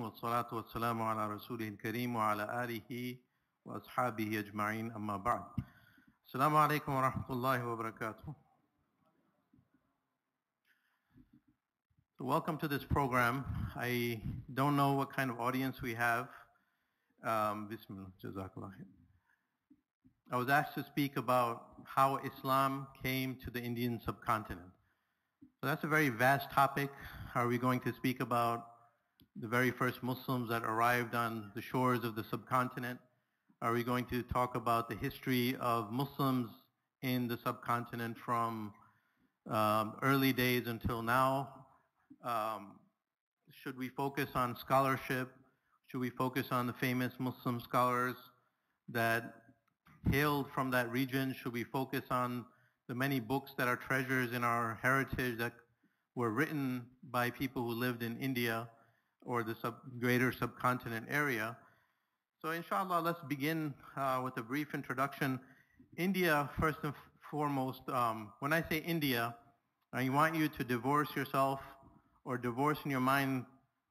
والصلاة والسلام على رسوله الكريم وعلى آله وأصحابه أجمعين أما بعد السلام عليكم ورحمة الله وبركاته So welcome to this program. I don't know what kind of audience we have. Um, Bismillah, Jazakallah. khair. I was asked to speak about how Islam came to the Indian subcontinent. So that's a very vast topic. Are we going to speak about the very first Muslims that arrived on the shores of the subcontinent? Are we going to talk about the history of Muslims in the subcontinent from um, early days until now? Um, should we focus on scholarship? Should we focus on the famous Muslim scholars that hailed from that region? Should we focus on the many books that are treasures in our heritage that were written by people who lived in India or the sub, greater subcontinent area? So inshallah, let's begin uh, with a brief introduction. India, first and foremost, um, when I say India, I want you to divorce yourself or divorce in your mind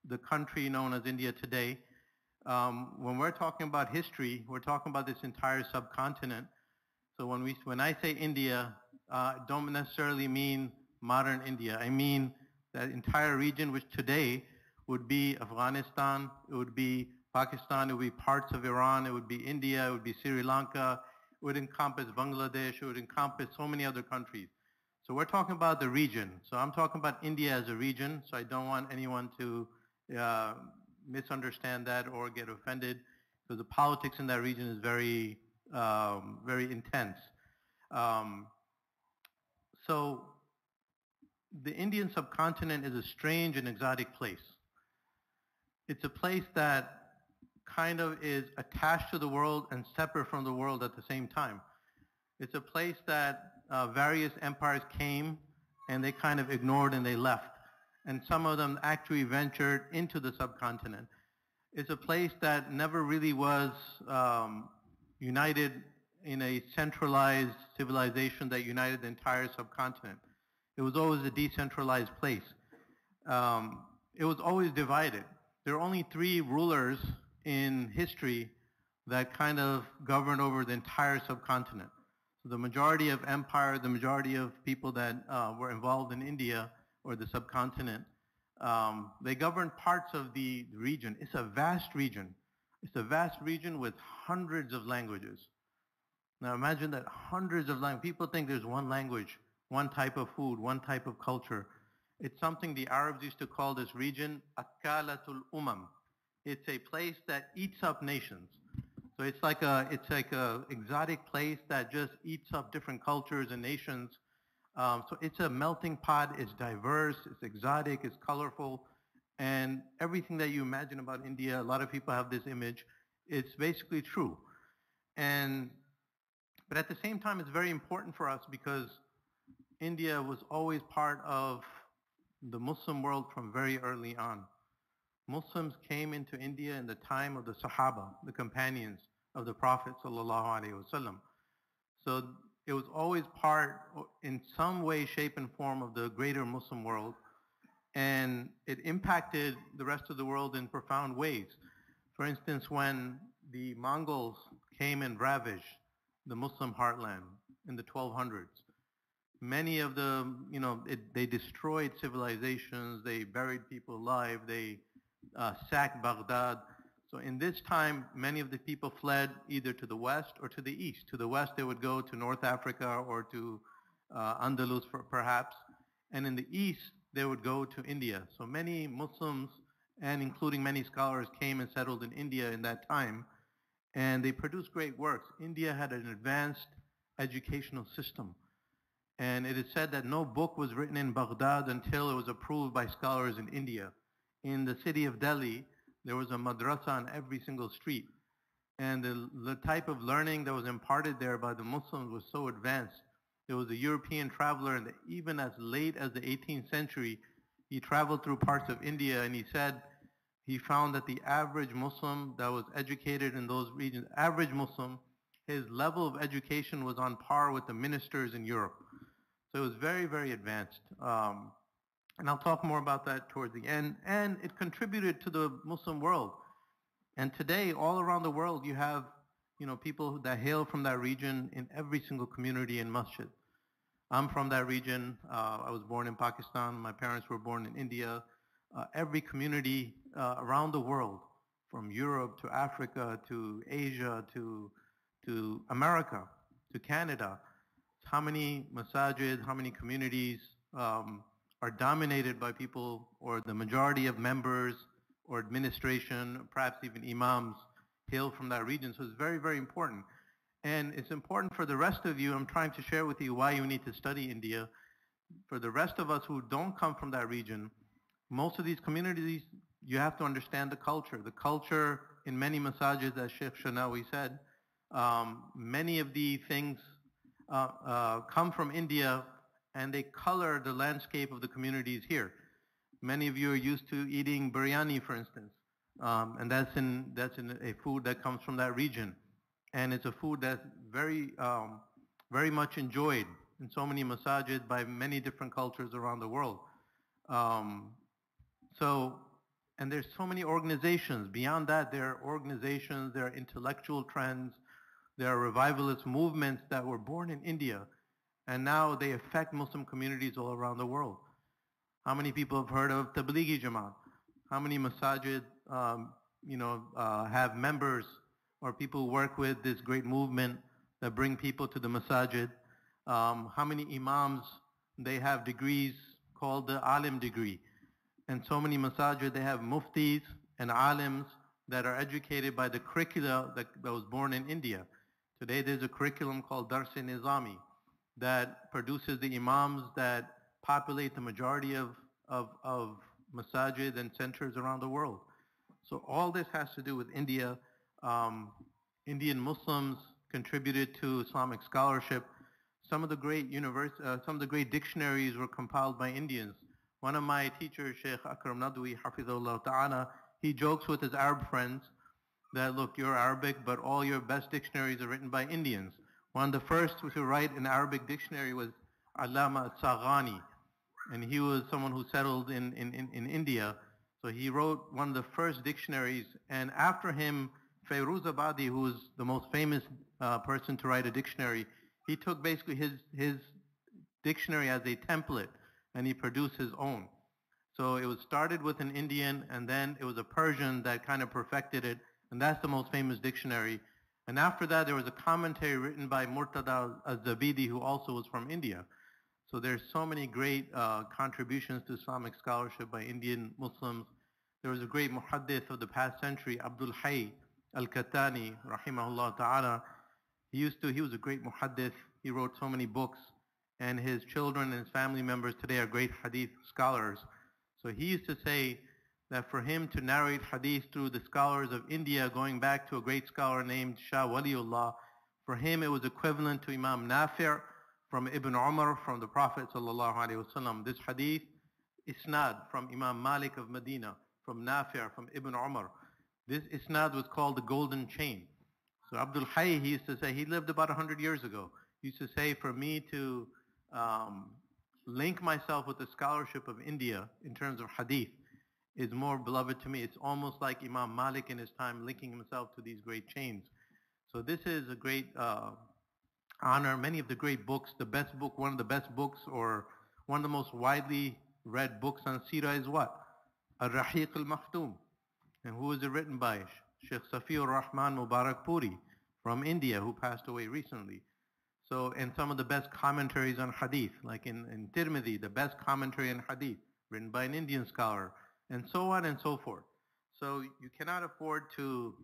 the country known as India today um, when we're talking about history, we're talking about this entire subcontinent. So when we when I say India, uh, don't necessarily mean modern India. I mean that entire region, which today would be Afghanistan, it would be Pakistan, it would be parts of Iran, it would be India, it would be Sri Lanka, it would encompass Bangladesh, it would encompass so many other countries. So we're talking about the region. So I'm talking about India as a region. So I don't want anyone to uh, misunderstand that or get offended because the politics in that region is very, um, very intense. Um, so the Indian subcontinent is a strange and exotic place. It's a place that kind of is attached to the world and separate from the world at the same time. It's a place that uh, various empires came and they kind of ignored and they left and some of them actually ventured into the subcontinent. It's a place that never really was um, united in a centralized civilization that united the entire subcontinent. It was always a decentralized place. Um, it was always divided. There are only three rulers in history that kind of governed over the entire subcontinent. So the majority of empire, the majority of people that uh, were involved in India or the subcontinent. Um, they govern parts of the region. It's a vast region. It's a vast region with hundreds of languages. Now imagine that hundreds of languages. People think there's one language, one type of food, one type of culture. It's something the Arabs used to call this region Akalatul Umam. It's a place that eats up nations. So it's like a it's like a exotic place that just eats up different cultures and nations um, so it's a melting pot. It's diverse. It's exotic. It's colorful. And everything that you imagine about India, a lot of people have this image. It's basically true. And, but at the same time, it's very important for us because India was always part of the Muslim world from very early on. Muslims came into India in the time of the Sahaba, the companions of the Prophet wasallam. So it was always part, in some way, shape, and form of the greater Muslim world, and it impacted the rest of the world in profound ways. For instance, when the Mongols came and ravaged the Muslim heartland in the 1200s, many of the, you know, it, they destroyed civilizations, they buried people alive, they uh, sacked Baghdad, so in this time, many of the people fled either to the west or to the east. To the west, they would go to North Africa or to uh, Andalus for, perhaps. And in the east, they would go to India. So many Muslims, and including many scholars, came and settled in India in that time. And they produced great works. India had an advanced educational system. And it is said that no book was written in Baghdad until it was approved by scholars in India. In the city of Delhi, there was a madrasa on every single street. And the, the type of learning that was imparted there by the Muslims was so advanced. There was a European traveler, and even as late as the 18th century, he traveled through parts of India, and he said he found that the average Muslim that was educated in those regions, average Muslim, his level of education was on par with the ministers in Europe. So it was very, very advanced. Um, And I'll talk more about that towards the end. And it contributed to the Muslim world. And today, all around the world, you have you know, people that hail from that region in every single community and masjid. I'm from that region. Uh, I was born in Pakistan. My parents were born in India. Uh, every community uh, around the world, from Europe to Africa to Asia to, to America to Canada, how many masajid, how many communities um, are dominated by people or the majority of members or administration, perhaps even imams hail from that region. So it's very, very important. And it's important for the rest of you, I'm trying to share with you why you need to study India. For the rest of us who don't come from that region, most of these communities, you have to understand the culture. The culture in many masajids, as Sheikh Shanawi said, um, many of the things come from India and they color the landscape of the communities here. Many of you are used to eating biryani, for instance. Um, and that's in that's in a food that comes from that region, and it's a food that's very um, very much enjoyed in so many masajid by many different cultures around the world. Um, so, and there's so many organizations. Beyond that, there are organizations, there are intellectual trends, there are revivalist movements that were born in India, and now they affect Muslim communities all around the world. How many people have heard of Tablighi Jamaat? How many masajid um, you know, uh, have members or people work with this great movement that bring people to the masajid. Um, how many imams, they have degrees called the alim degree. And so many masajid, they have muftis and alims that are educated by the curricula that, that was born in India. Today there's a curriculum called Dars-e Nizami that produces the imams that populate the majority of, of, of masajid and centers around the world. So all this has to do with India. Um, Indian Muslims contributed to Islamic scholarship. Some of the great univers- uh, some of the great dictionaries were compiled by Indians. One of my teachers, Sheikh Akram Nadwi, Hafizullah Ta'ala, he jokes with his Arab friends that, look, you're Arabic, but all your best dictionaries are written by Indians. One of the first to write an Arabic dictionary was Allama Saghani, and he was someone who settled in, in, in, in India so he wrote one of the first dictionaries, and after him, Fairuz Abadi, who was the most famous uh, person to write a dictionary, he took basically his, his dictionary as a template, and he produced his own. So it was started with an Indian, and then it was a Persian that kind of perfected it, and that's the most famous dictionary. And after that, there was a commentary written by Murtada al-Zabidi, who also was from India. So there's so many great uh, contributions to Islamic scholarship by Indian Muslims. There was a great muhaddith of the past century, Abdul Hayy al-Kattani, rahimahullah ta'ala. He used to, he was a great muhaddith. He wrote so many books. And his children and his family members today are great hadith scholars. So he used to say that for him to narrate hadith through the scholars of India, going back to a great scholar named Shah Waliullah, for him it was equivalent to Imam Nafi' from Ibn Umar from the Prophet ﷺ. This hadith, isnad from Imam Malik of Medina, from Nafi' from Ibn Umar. This isnad was called the golden chain. So Abdul Hayy, he used to say, he lived about 100 years ago. He used to say, for me to um, link myself with the scholarship of India in terms of hadith is more beloved to me. It's almost like Imam Malik in his time linking himself to these great chains. So this is a great uh, honor many of the great books. The best book, one of the best books, or one of the most widely read books on Sira is what? Al-Rahiq al-Makhtum. And who was it written by? Sheikh Safiur Rahman Mubarak Puri from India, who passed away recently. So, and some of the best commentaries on hadith, like in, in Tirmidhi, the best commentary on hadith, written by an Indian scholar, and so on and so forth. So you cannot afford to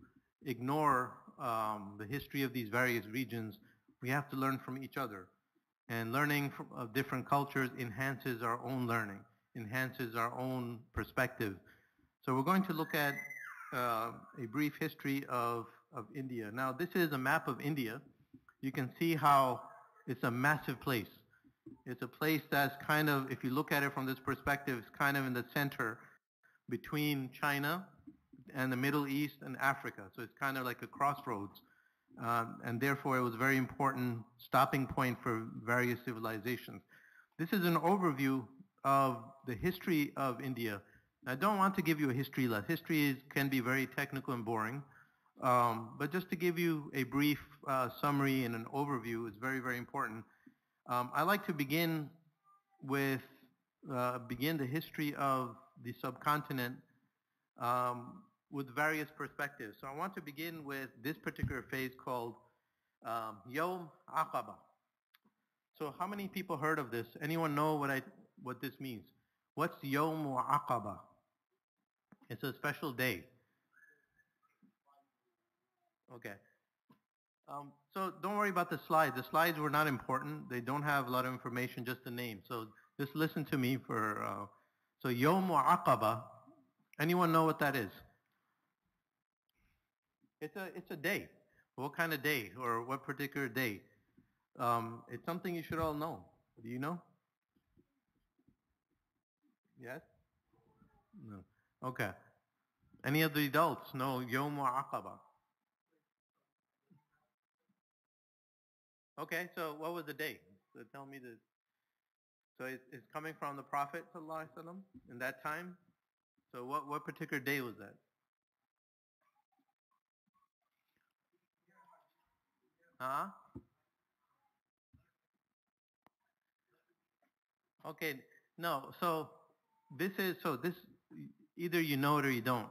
ignore um, the history of these various regions we have to learn from each other. And learning from, of different cultures enhances our own learning, enhances our own perspective. So we're going to look at uh, a brief history of, of India. Now this is a map of India. You can see how it's a massive place. It's a place that's kind of, if you look at it from this perspective, it's kind of in the center between China and the Middle East and Africa. So it's kind of like a crossroads. Um, and therefore it was a very important stopping point for various civilizations. This is an overview of the history of India. I don't want to give you a history lesson. History is, can be very technical and boring. Um, but just to give you a brief uh, summary and an overview is very, very important. Um, I like to begin with uh, begin the history of the subcontinent um, with various perspectives. So I want to begin with this particular phase called um, Yom Aqaba. So how many people heard of this? Anyone know what I what this means? What's Yom Aqaba? It's a special day. Okay. Um, so don't worry about the slides. The slides were not important. They don't have a lot of information, just the name. So just listen to me for. Uh, so Yom Aqaba. Anyone know what that is? It's a it's a day. What kind of day or what particular day? Um, it's something you should all know. Do you know? Yes? No. Okay. Any of the adults know Yom Aqaba? Okay, so what was the day? So tell me the. So it's, it's coming from the Prophet in that time. So what what particular day was that? Huh? Okay, no. So this is so this either you know it or you don't.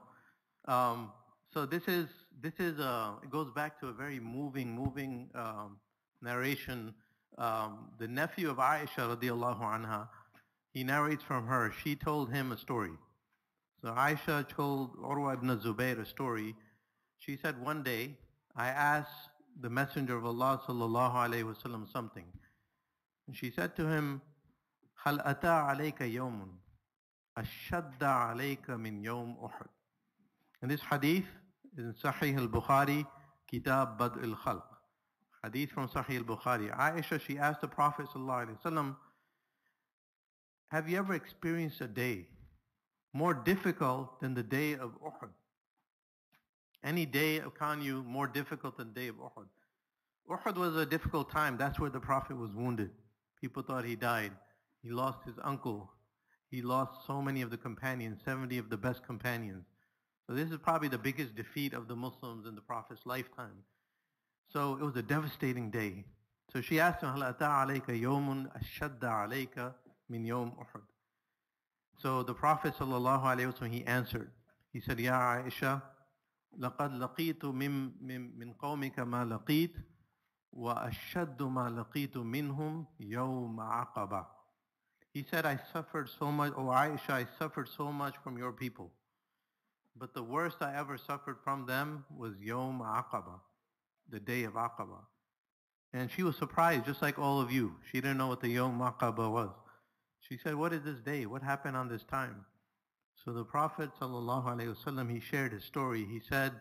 Um, so this is this is uh, it goes back to a very moving, moving um, narration Um, the nephew of Aisha radiallahu anha, he narrates from her. She told him a story. So Aisha told Urwa ibn Zubayr a story. She said one day I asked the Messenger of Allah sallallahu alayhi wasallam something. And she said to him, هل أتى عليك يوم أشد عليك من يوم أحد And this hadith is in Sahih al-Bukhari, Kitab Bad al-Khalq. Hadith from Sahih al-Bukhari. Aisha, she asked the Prophet wasallam, have you ever experienced a day more difficult than the day of Uhud? Any day upon you more difficult than the day of Uhud? Uhud was a difficult time. That's where the Prophet was wounded. People thought he died. He lost his uncle. He lost so many of the companions, 70 of the best companions. So this is probably the biggest defeat of the Muslims in the Prophet's lifetime. So it was a devastating day. So she asked him, هل أتى عليك يوم أشد عليك من يوم أحد? So the Prophet sallallahu alaihi wasallam he answered. He said, Ya Aisha, لقد لقيت من من من قومك ما لقيت وأشد ما لقيت منهم يوم عقبة. He said, I suffered so much, oh Aisha, I suffered so much from your people. But the worst I ever suffered from them was Yom Aqaba, the day of Aqaba. And she was surprised, just like all of you. She didn't know what the Yom Aqaba was. She said, what is this day? What happened on this time? So the Prophet ﷺ, he shared his story. He said,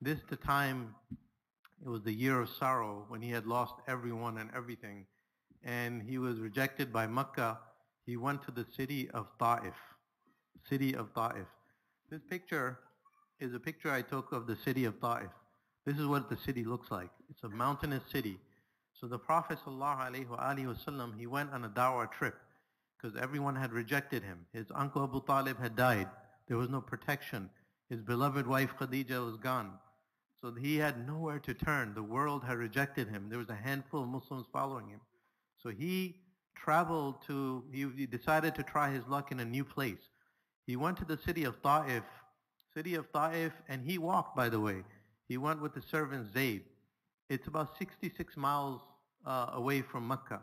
this the time, it was the year of sorrow when he had lost everyone and everything. And he was rejected by Makkah. He went to the city of Ta'if. City of Ta'if. This picture is a picture I took of the city of Ta'if. This is what the city looks like. It's a mountainous city. So the Prophet ﷺ, he went on a dawah trip because everyone had rejected him. His uncle Abu Talib had died. There was no protection. His beloved wife Khadija was gone. So he had nowhere to turn. The world had rejected him. There was a handful of Muslims following him. So he traveled to, he decided to try his luck in a new place. He went to the city of Ta'if, city of Ta'if, and he walked, by the way. He went with the servant Zayd. It's about 66 miles uh, away from Mecca.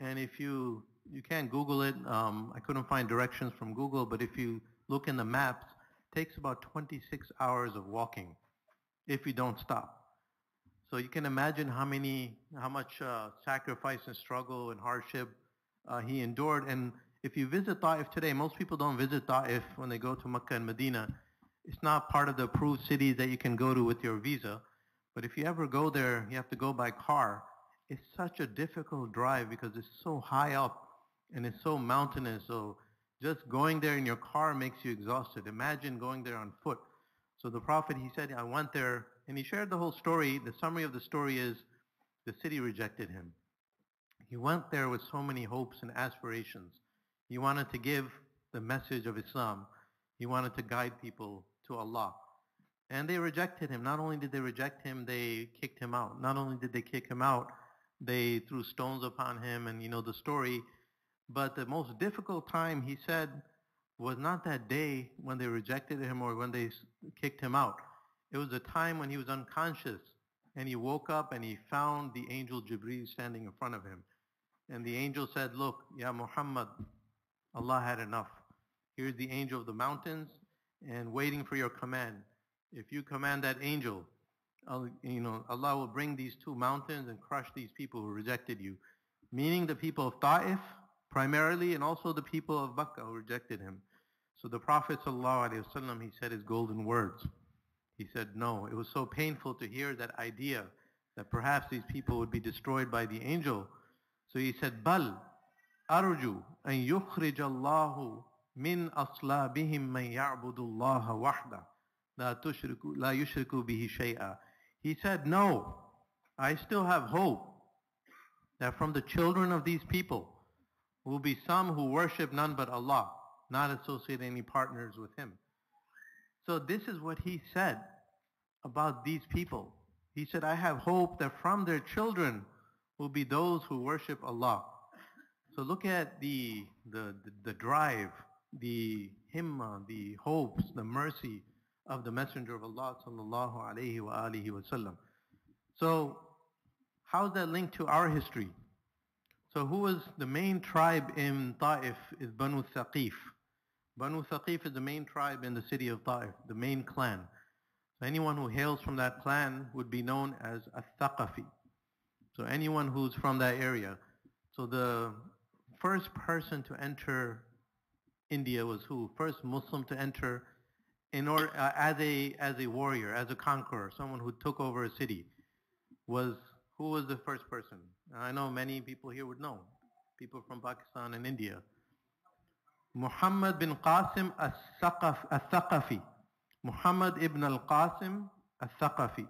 And if you you can't Google it. Um, I couldn't find directions from Google, but if you look in the maps, it takes about 26 hours of walking if you don't stop. So you can imagine how many, how much uh, sacrifice and struggle and hardship uh, he endured. And if you visit Ta'if today, most people don't visit Ta'if when they go to Mecca and Medina. It's not part of the approved cities that you can go to with your visa. But if you ever go there, you have to go by car. It's such a difficult drive because it's so high up and it's so mountainous. So just going there in your car makes you exhausted. Imagine going there on foot. So the prophet, he said, I went there, and he shared the whole story. The summary of the story is the city rejected him. He went there with so many hopes and aspirations. He wanted to give the message of Islam. He wanted to guide people to Allah. And they rejected him. Not only did they reject him, they kicked him out. Not only did they kick him out, they threw stones upon him and you know the story. But the most difficult time, he said, was not that day when they rejected him or when they kicked him out. It was a time when he was unconscious and he woke up and he found the angel Jibreel standing in front of him. And the angel said, look, Ya Muhammad, Allah had enough. Here's the angel of the mountains and waiting for your command. If you command that angel, you know, Allah will bring these two mountains and crush these people who rejected you. Meaning the people of Ta'if primarily and also the people of Makkah who rejected him. So the Prophet ﷺ, he said his golden words. He said, no, it was so painful to hear that idea that perhaps these people would be destroyed by the angel. So he said, Bal arju an yukhrij Allahu min aslabihim man ya'budu Allah wahda la tushriku la yushriku bihi shay'a. He said, no, I still have hope that from the children of these people will be some who worship none but Allah, not associate any partners with Him. So this is what he said about these people. He said, I have hope that from their children will be those who worship Allah. So look at the, the, the drive, the himma, the hopes, the mercy of the Messenger of Allah sallallahu alihi wasallam. So how's that linked to our history? So who was the main tribe in Ta'if is Banu Thaqif. Banu Thaqif is the main tribe in the city of Ta'if, the main clan. So anyone who hails from that clan would be known as a Thaqafi. So anyone who's from that area. So the first person to enter India was who? First Muslim to enter in order uh, as a as a warrior, as a conqueror, someone who took over a city. Was who was the first person? I know many people here would know. People from Pakistan and India. Muhammad bin Qasim al-Thaqafi. Muhammad ibn al-Qasim al-Thaqafi.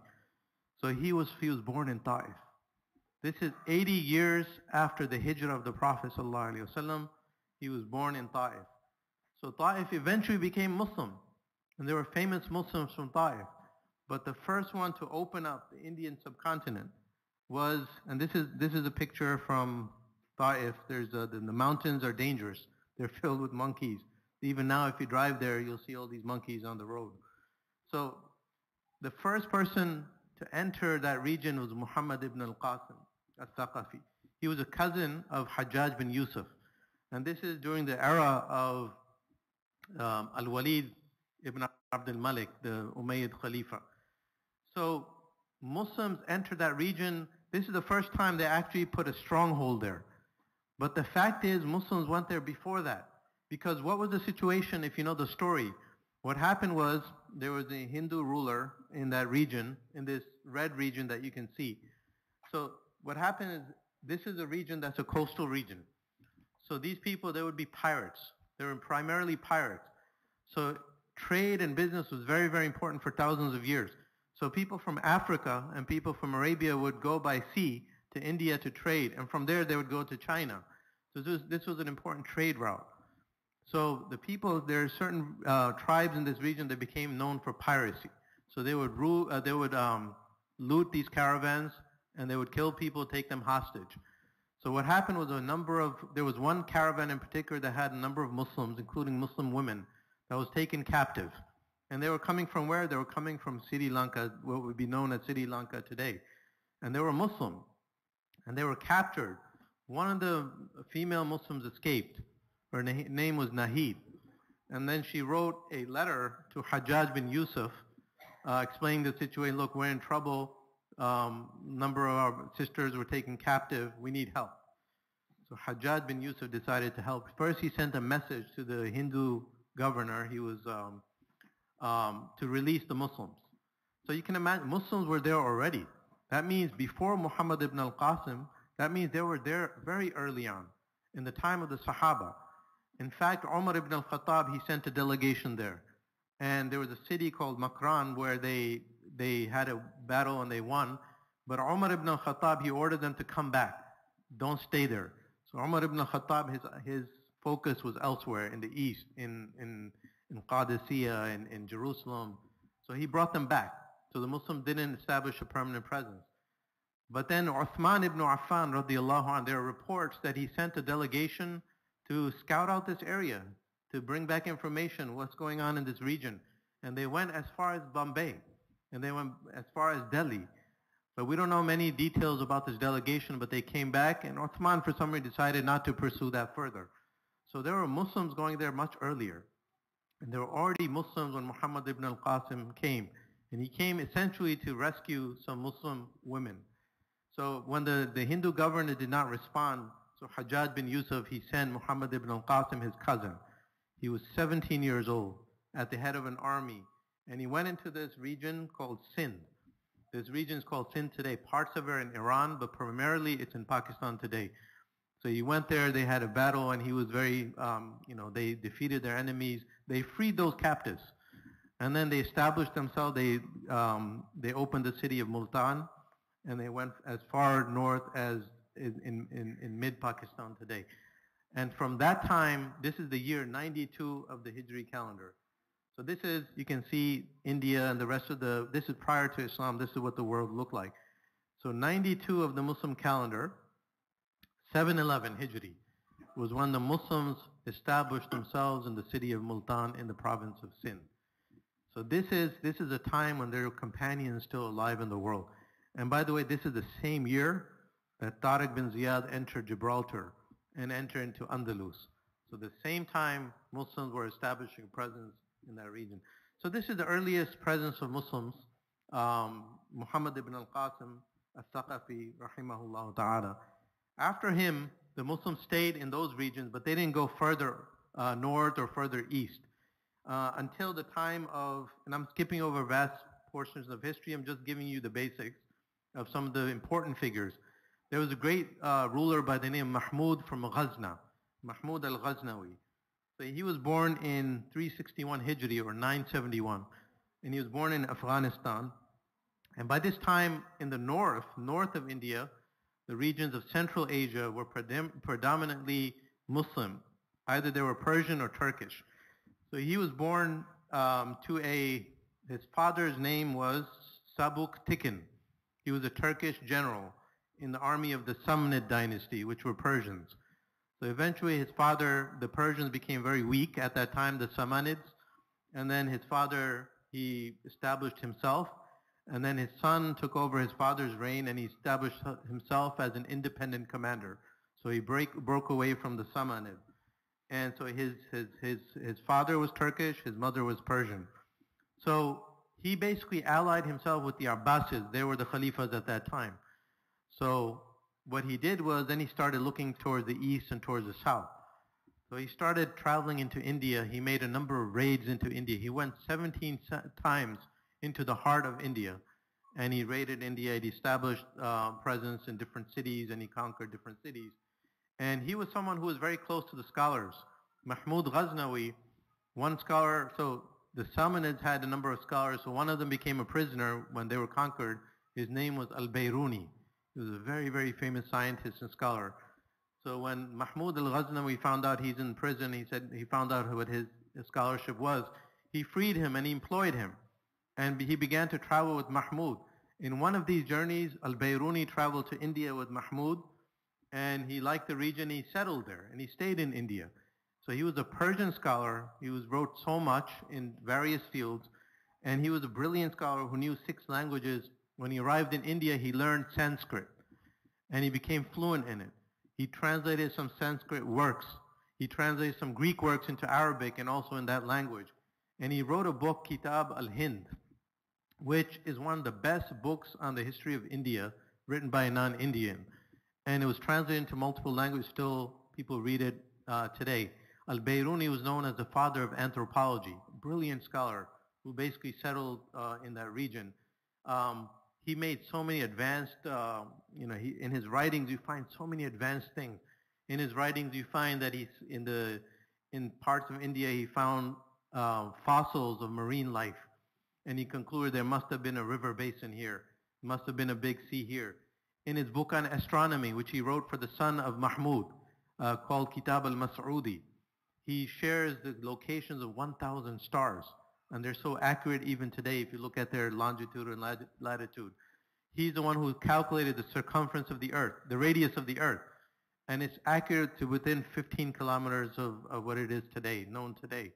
So he was, he was born in Ta'if. This is 80 years after the hijrah of the Prophet ﷺ. He was born in Ta'if. So Ta'if eventually became Muslim. And there were famous Muslims from Ta'if. But the first one to open up the Indian subcontinent was, and this is, this is a picture from Ta'if. There's a, the, the mountains are dangerous. They're filled with monkeys. Even now, if you drive there, you'll see all these monkeys on the road. So the first person to enter that region was Muhammad ibn al-Qasim al-Thaqafi. He was a cousin of Hajjaj bin Yusuf. And this is during the era of um, Al-Walid ibn Abdul Malik, the Umayyad Khalifa. So Muslims entered that region. This is the first time they actually put a stronghold there. But the fact is Muslims went there before that. Because what was the situation if you know the story? What happened was there was a Hindu ruler in that region, in this red region that you can see. So what happened is this is a region that's a coastal region. So these people, they would be pirates. They were primarily pirates. So trade and business was very, very important for thousands of years. So people from Africa and people from Arabia would go by sea to India to trade, and from there they would go to China. So this was, this was an important trade route. So the people, there are certain uh, tribes in this region that became known for piracy. So they would rule, uh, they would um, loot these caravans, and they would kill people, take them hostage. So what happened was a number of, there was one caravan in particular that had a number of Muslims, including Muslim women, that was taken captive. And they were coming from where? They were coming from Sri Lanka, what would be known as Sri Lanka today. And they were Muslim. And they were captured one of the female Muslims escaped. Her na- name was Nahid. And then she wrote a letter to Hajjaj bin Yusuf uh, explaining the situation. Look, we're in trouble. Um, number of our sisters were taken captive. We need help. So Hajjaj bin Yusuf decided to help. First, he sent a message to the Hindu governor. He was um, um, to release the Muslims. So you can imagine Muslims were there already. That means before Muhammad ibn al-Qasim, that means they were there very early on, in the time of the Sahaba. In fact, Umar ibn al-Khattab, he sent a delegation there. And there was a city called Makran where they, they had a battle and they won. But Umar ibn al-Khattab, he ordered them to come back. Don't stay there. So Umar ibn al-Khattab, his, his focus was elsewhere in the east, in, in, in Qadisiyah, in, in Jerusalem. So he brought them back. So the Muslims didn't establish a permanent presence. But then Uthman ibn Affan, radiallahu anh, there are reports that he sent a delegation to scout out this area, to bring back information, what's going on in this region. And they went as far as Bombay, and they went as far as Delhi. But we don't know many details about this delegation, but they came back, and Uthman for some reason decided not to pursue that further. So there were Muslims going there much earlier. And there were already Muslims when Muhammad ibn al-Qasim came. And he came essentially to rescue some Muslim women. So when the, the Hindu governor did not respond, so Hajjaj bin Yusuf, he sent Muhammad ibn al-Qasim, his cousin. He was 17 years old, at the head of an army. And he went into this region called Sindh. This region is called Sindh today. Parts of it are in Iran, but primarily it's in Pakistan today. So he went there, they had a battle, and he was very, um, you know, they defeated their enemies. They freed those captives. And then they established themselves. They, um, they opened the city of Multan, and they went as far north as in, in, in mid-Pakistan today. And from that time, this is the year 92 of the Hijri calendar. So this is, you can see India and the rest of the, this is prior to Islam, this is what the world looked like. So 92 of the Muslim calendar, 711 Hijri, was when the Muslims established themselves in the city of Multan in the province of Sindh. So this is, this is a time when there are companions still alive in the world. And by the way, this is the same year that Tariq bin Ziyad entered Gibraltar and entered into Andalus. So the same time Muslims were establishing presence in that region. So this is the earliest presence of Muslims. Um, Muhammad ibn al-Qasim al-Thaqafi, rahimahullah ta'ala. After him, the Muslims stayed in those regions, but they didn't go further uh, north or further east uh, until the time of, and I'm skipping over vast portions of history, I'm just giving you the basics of some of the important figures. There was a great uh, ruler by the name of Mahmud from Ghazna, Mahmud al-Ghaznawi. So he was born in 361 Hijri or 971, and he was born in Afghanistan. And by this time in the north, north of India, the regions of Central Asia were predominantly Muslim. Either they were Persian or Turkish. So he was born um, to a, his father's name was Sabuk Tikin. He was a Turkish general in the army of the Samanid dynasty, which were Persians. So eventually his father, the Persians became very weak at that time, the Samanids. And then his father, he established himself. And then his son took over his father's reign and he established himself as an independent commander. So he break, broke away from the Samanid. And so his, his, his, his father was Turkish, his mother was Persian. So he basically allied himself with the Abbasids. They were the Khalifas at that time. So what he did was then he started looking towards the east and towards the south. So he started traveling into India. He made a number of raids into India. He went 17 times into the heart of India. And he raided India. He established uh, presence in different cities and he conquered different cities. And he was someone who was very close to the scholars. Mahmud Ghaznawi, one scholar, so the Samanids had a number of scholars, so one of them became a prisoner when they were conquered. His name was Al-Bayruni. He was a very, very famous scientist and scholar. So when Mahmud al-Ghaznawi found out he's in prison, he said he found out what his, his scholarship was. He freed him and he employed him. And he began to travel with Mahmud. In one of these journeys, al-Bayruni traveled to India with Mahmud and he liked the region. He settled there and he stayed in India. So he was a Persian scholar. He was wrote so much in various fields. And he was a brilliant scholar who knew six languages when he arrived in India, he learned Sanskrit and he became fluent in it. He translated some Sanskrit works. He translated some Greek works into Arabic and also in that language. And he wrote a book, Kitab al-Hind, which is one of the best books on the history of India written by a non-Indian. And it was translated into multiple languages. Still, people read it uh, today. Al-Bayruni was known as the father of anthropology, brilliant scholar who basically settled uh, in that region. Um, he made so many advanced, uh, you know, he, in his writings you find so many advanced things. In his writings you find that he's in the, in parts of India he found uh, fossils of marine life. And he concluded there must have been a river basin here. Must have been a big sea here. In his book on astronomy, which he wrote for the son of Mahmud, uh, called Kitab al-Mas'udi, he shares the locations of 1,000 stars, and they're so accurate even today if you look at their longitude and lat- latitude. He's the one who calculated the circumference of the Earth, the radius of the Earth, and it's accurate to within 15 kilometers of, of what it is today, known today.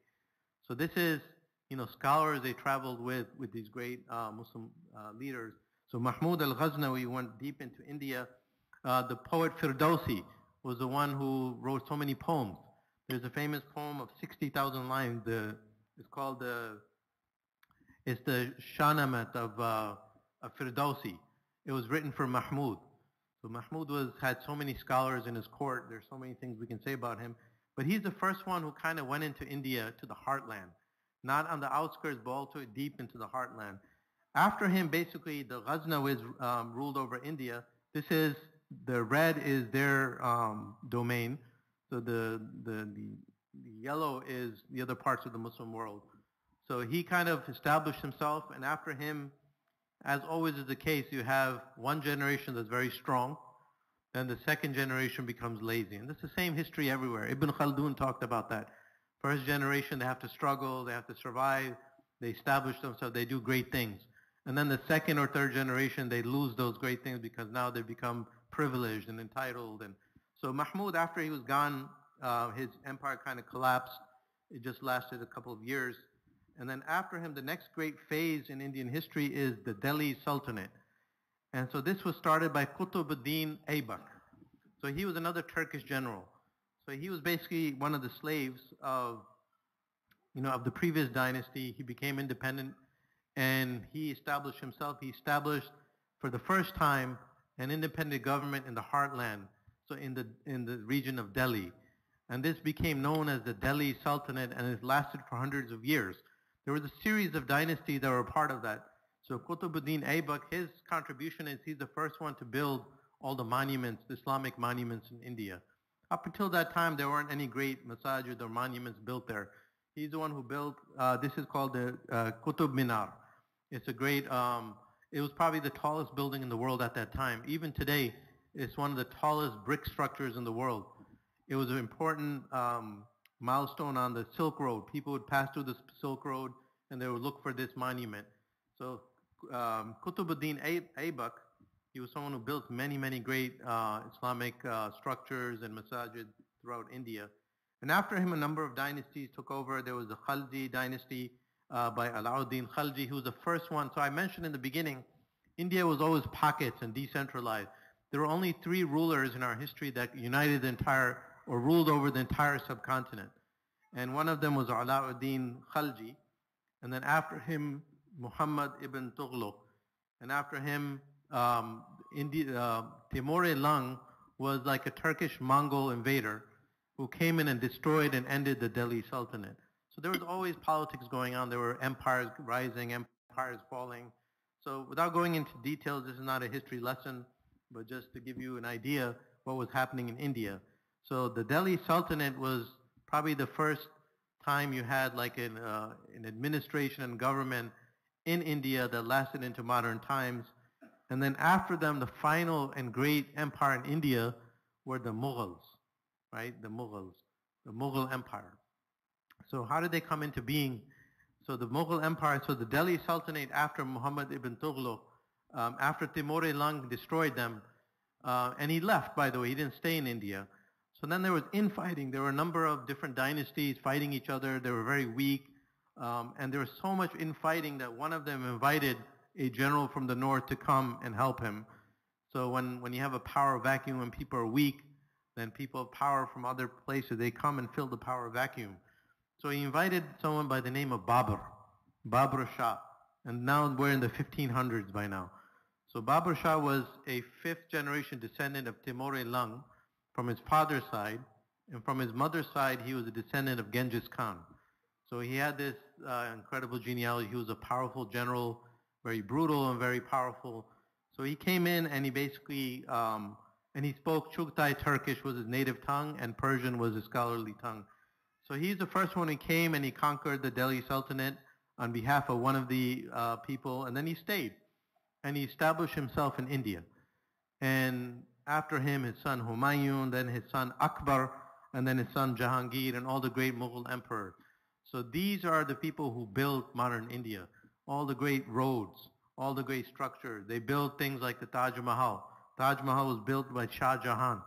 So this is, you know, scholars they traveled with with these great uh, Muslim uh, leaders. So Mahmud al-Ghaznawi went deep into India. Uh, the poet Firdausi was the one who wrote so many poems. There's a famous poem of 60,000 lines. The, it's called the, it's the Shahnamat of, uh, of Firdausi. It was written for Mahmud. So Mahmud was, had so many scholars in his court. There's so many things we can say about him. But he's the first one who kind of went into India to the heartland. Not on the outskirts, but also deep into the heartland. After him, basically, the Ghaznavids um, ruled over India. This is, the red is their um, domain. So the, the, the yellow is the other parts of the Muslim world. So he kind of established himself, and after him, as always is the case, you have one generation that's very strong, then the second generation becomes lazy. And it's the same history everywhere. Ibn Khaldun talked about that. First generation, they have to struggle, they have to survive, they establish themselves, they do great things. And then the second or third generation, they lose those great things because now they become privileged and entitled. And so Mahmud, after he was gone, uh, his empire kind of collapsed. It just lasted a couple of years. And then after him, the next great phase in Indian history is the Delhi Sultanate. And so this was started by Qutb Aybak. So he was another Turkish general. So he was basically one of the slaves of, you know, of the previous dynasty. He became independent and he established himself. He established for the first time an independent government in the heartland, so in the, in the region of Delhi. And this became known as the Delhi Sultanate and it lasted for hundreds of years. There was a series of dynasties that were part of that. So Qutbuddin Aybak, his contribution is he's the first one to build all the monuments, the Islamic monuments in India. Up until that time, there weren't any great masajid or monuments built there. He's the one who built, uh, this is called the uh, Qutub Minar. It's a great, um, it was probably the tallest building in the world at that time. Even today, it's one of the tallest brick structures in the world. It was an important um, milestone on the Silk Road. People would pass through the Silk Road and they would look for this monument. So um, Qutbuddin Aybak, he was someone who built many, many great uh, Islamic uh, structures and masajid throughout India. And after him, a number of dynasties took over. There was the Khalji dynasty uh, by Alauddin Khalji, who was the first one. So I mentioned in the beginning, India was always pockets and decentralized. There were only three rulers in our history that united the entire or ruled over the entire subcontinent. And one of them was Alauddin Khalji. And then after him, Muhammad ibn Tughluq. And after him, um, India, uh, Timur Lung was like a Turkish Mongol invader who came in and destroyed and ended the Delhi Sultanate. So there was always politics going on. There were empires rising, empires falling. So without going into details, this is not a history lesson, but just to give you an idea what was happening in India. So the Delhi Sultanate was probably the first time you had like an, uh, an administration and government in India that lasted into modern times. And then after them, the final and great empire in India were the Mughals, right? The Mughals, the Mughal Empire. So how did they come into being? So the Mughal Empire, so the Delhi Sultanate after Muhammad ibn Tughlaq, um, after Timur Lung destroyed them, uh, and he left, by the way, he didn't stay in India. So then there was infighting. There were a number of different dynasties fighting each other. They were very weak. Um, and there was so much infighting that one of them invited a general from the north to come and help him. So when, when you have a power vacuum and people are weak, then people of power from other places, they come and fill the power vacuum. So he invited someone by the name of Babur, Babur Shah. And now we're in the 1500s by now. So Babur Shah was a fifth generation descendant of Timur Lung, from his father's side, and from his mother's side, he was a descendant of Genghis Khan. So he had this uh, incredible genealogy. He was a powerful general, very brutal and very powerful. So he came in and he basically, um, and he spoke Chugtai Turkish was his native tongue, and Persian was his scholarly tongue. So he's the first one who came and he conquered the Delhi Sultanate on behalf of one of the uh, people, and then he stayed. And he established himself in India. And after him, his son Humayun, then his son Akbar. and then his son Jahangir and all the great Mughal emperors. So these are the people who built modern India. All the great roads, all the great structures. They built things like the Taj Mahal. Taj Mahal was built by Shah Jahan.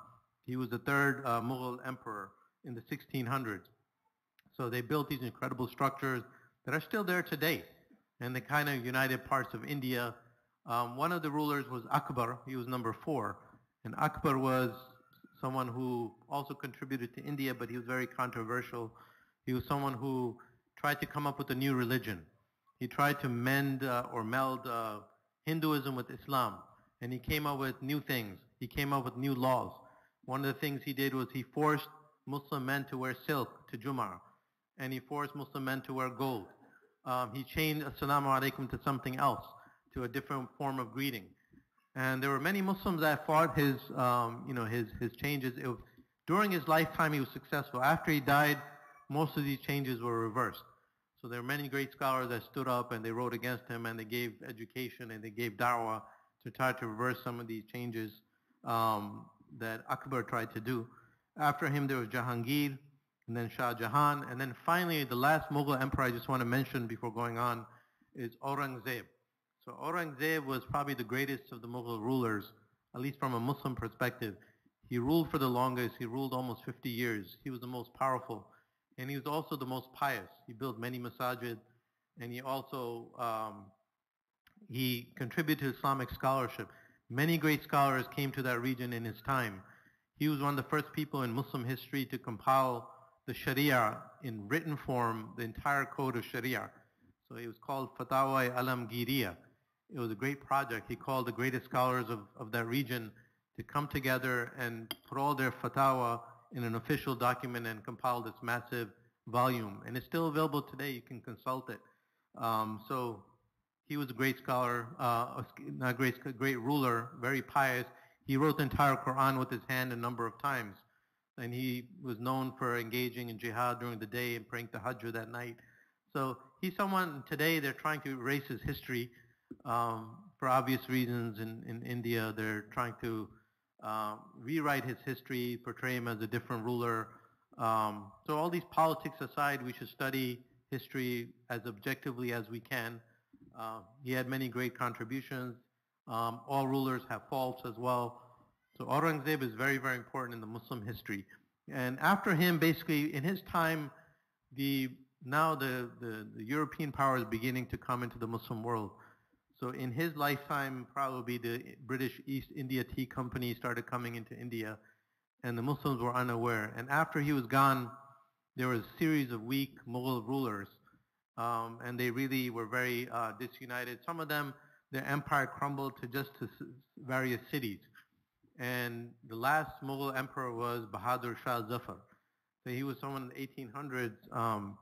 He was the third uh, Mughal emperor in the 1600s. So they built these incredible structures that are still there today and the kind of united parts of India. Um, one of the rulers was Akbar. He was number four. And Akbar was someone who also contributed to India, but he was very controversial. He was someone who tried to come up with a new religion. He tried to mend uh, or meld uh, Hinduism with Islam, and he came up with new things. He came up with new laws. One of the things he did was he forced Muslim men to wear silk to Jum'ah, and he forced Muslim men to wear gold. Um, he changed Assalamu alaikum to something else, to a different form of greeting. And there were many Muslims that fought his, um, you know, his, his changes. Was, during his lifetime, he was successful. After he died, most of these changes were reversed. So there were many great scholars that stood up and they wrote against him and they gave education and they gave da'wah to try to reverse some of these changes um, that Akbar tried to do. After him, there was Jahangir, and then Shah Jahan, and then finally the last Mughal emperor I just want to mention before going on is Aurangzeb. So Aurangzeb was probably the greatest of the Mughal rulers, at least from a Muslim perspective. He ruled for the longest. He ruled almost 50 years. He was the most powerful. And he was also the most pious. He built many masajid. And he also, um, he contributed to Islamic scholarship. Many great scholars came to that region in his time. He was one of the first people in Muslim history to compile the Sharia in written form, the entire code of Sharia. So it was called Fatawa Alamgiriya. It was a great project. He called the greatest scholars of, of that region to come together and put all their fatwa in an official document and compile this massive volume. And it's still available today. You can consult it. Um, so he was a great scholar, uh, not great, great ruler, very pious. He wrote the entire Quran with his hand a number of times. And he was known for engaging in jihad during the day and praying tahajjud that night. So he's someone, today they're trying to erase his history um, for obvious reasons in, in India. They're trying to uh, rewrite his history, portray him as a different ruler. Um, so all these politics aside, we should study history as objectively as we can. Uh, he had many great contributions. Um, all rulers have faults as well. So Aurangzeb is very, very important in the Muslim history. And after him, basically, in his time, the now the, the, the European power is beginning to come into the Muslim world. So in his lifetime, probably the British East India Tea Company started coming into India, and the Muslims were unaware. And after he was gone, there was a series of weak Mughal rulers, um, and they really were very uh, disunited. Some of them, their empire crumbled to just to various cities. And the last Mughal emperor was Bahadur Shah Zafar. So he was someone in the 1800s. Um,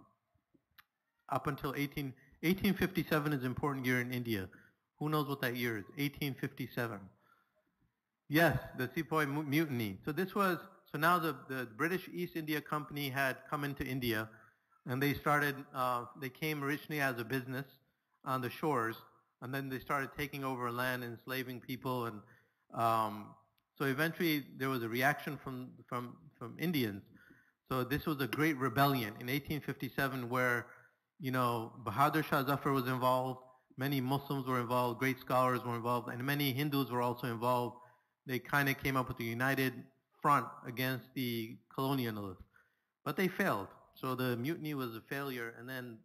up until 18, 1857 is an important year in India. Who knows what that year is? 1857. Yes, the Sepoy Mutiny. So this was, so now the, the British East India Company had come into India and they started, uh, they came originally as a business on the shores and then they started taking over land, enslaving people and um, so eventually there was a reaction from, from, from Indians. So this was a great rebellion in 1857 where, you know, Bahadur Shah Zafar was involved, many Muslims were involved, great scholars were involved, and many Hindus were also involved. They kind of came up with a united front against the colonialists. But they failed. So the mutiny was a failure. And then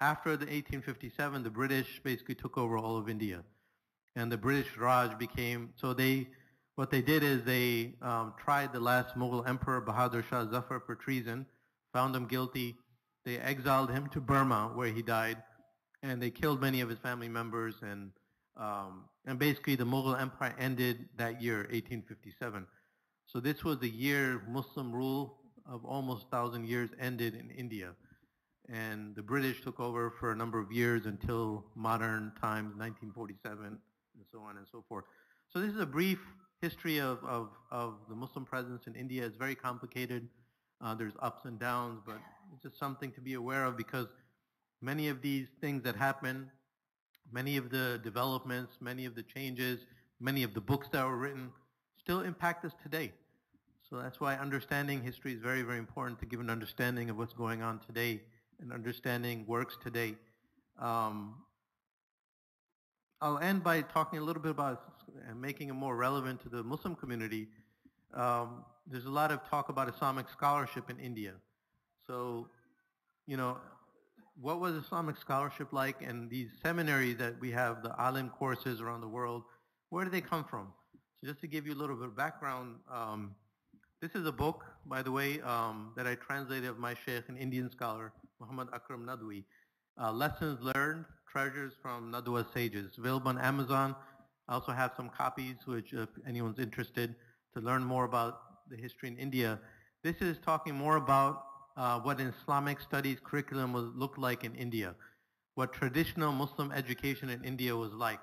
after the 1857, the British basically took over all of India. And the British Raj became, so they, what they did is they um, tried the last Mughal emperor, Bahadur Shah Zafar, for treason, found him guilty. They exiled him to Burma, where he died and they killed many of his family members and um, and basically the Mughal Empire ended that year, 1857. So this was the year Muslim rule of almost 1,000 years ended in India. And the British took over for a number of years until modern times, 1947, and so on and so forth. So this is a brief history of, of, of the Muslim presence in India. It's very complicated. Uh, there's ups and downs, but it's just something to be aware of because many of these things that happen, many of the developments, many of the changes, many of the books that were written still impact us today. So that's why understanding history is very, very important to give an understanding of what's going on today and understanding works today. Um, I'll end by talking a little bit about making it more relevant to the Muslim community. Um, there's a lot of talk about Islamic scholarship in India. So, you know, what was Islamic scholarship like and these seminaries that we have, the alim courses around the world, where do they come from? So just to give you a little bit of background, um, this is a book, by the way, um, that I translated of my sheikh, an Indian scholar, Muhammad Akram Nadwi. Uh, Lessons Learned, Treasures from Nadwa Sages. Available on Amazon. I also have some copies, which if anyone's interested to learn more about the history in India. This is talking more about uh, what an Islamic studies curriculum was, looked like in India, what traditional Muslim education in India was like,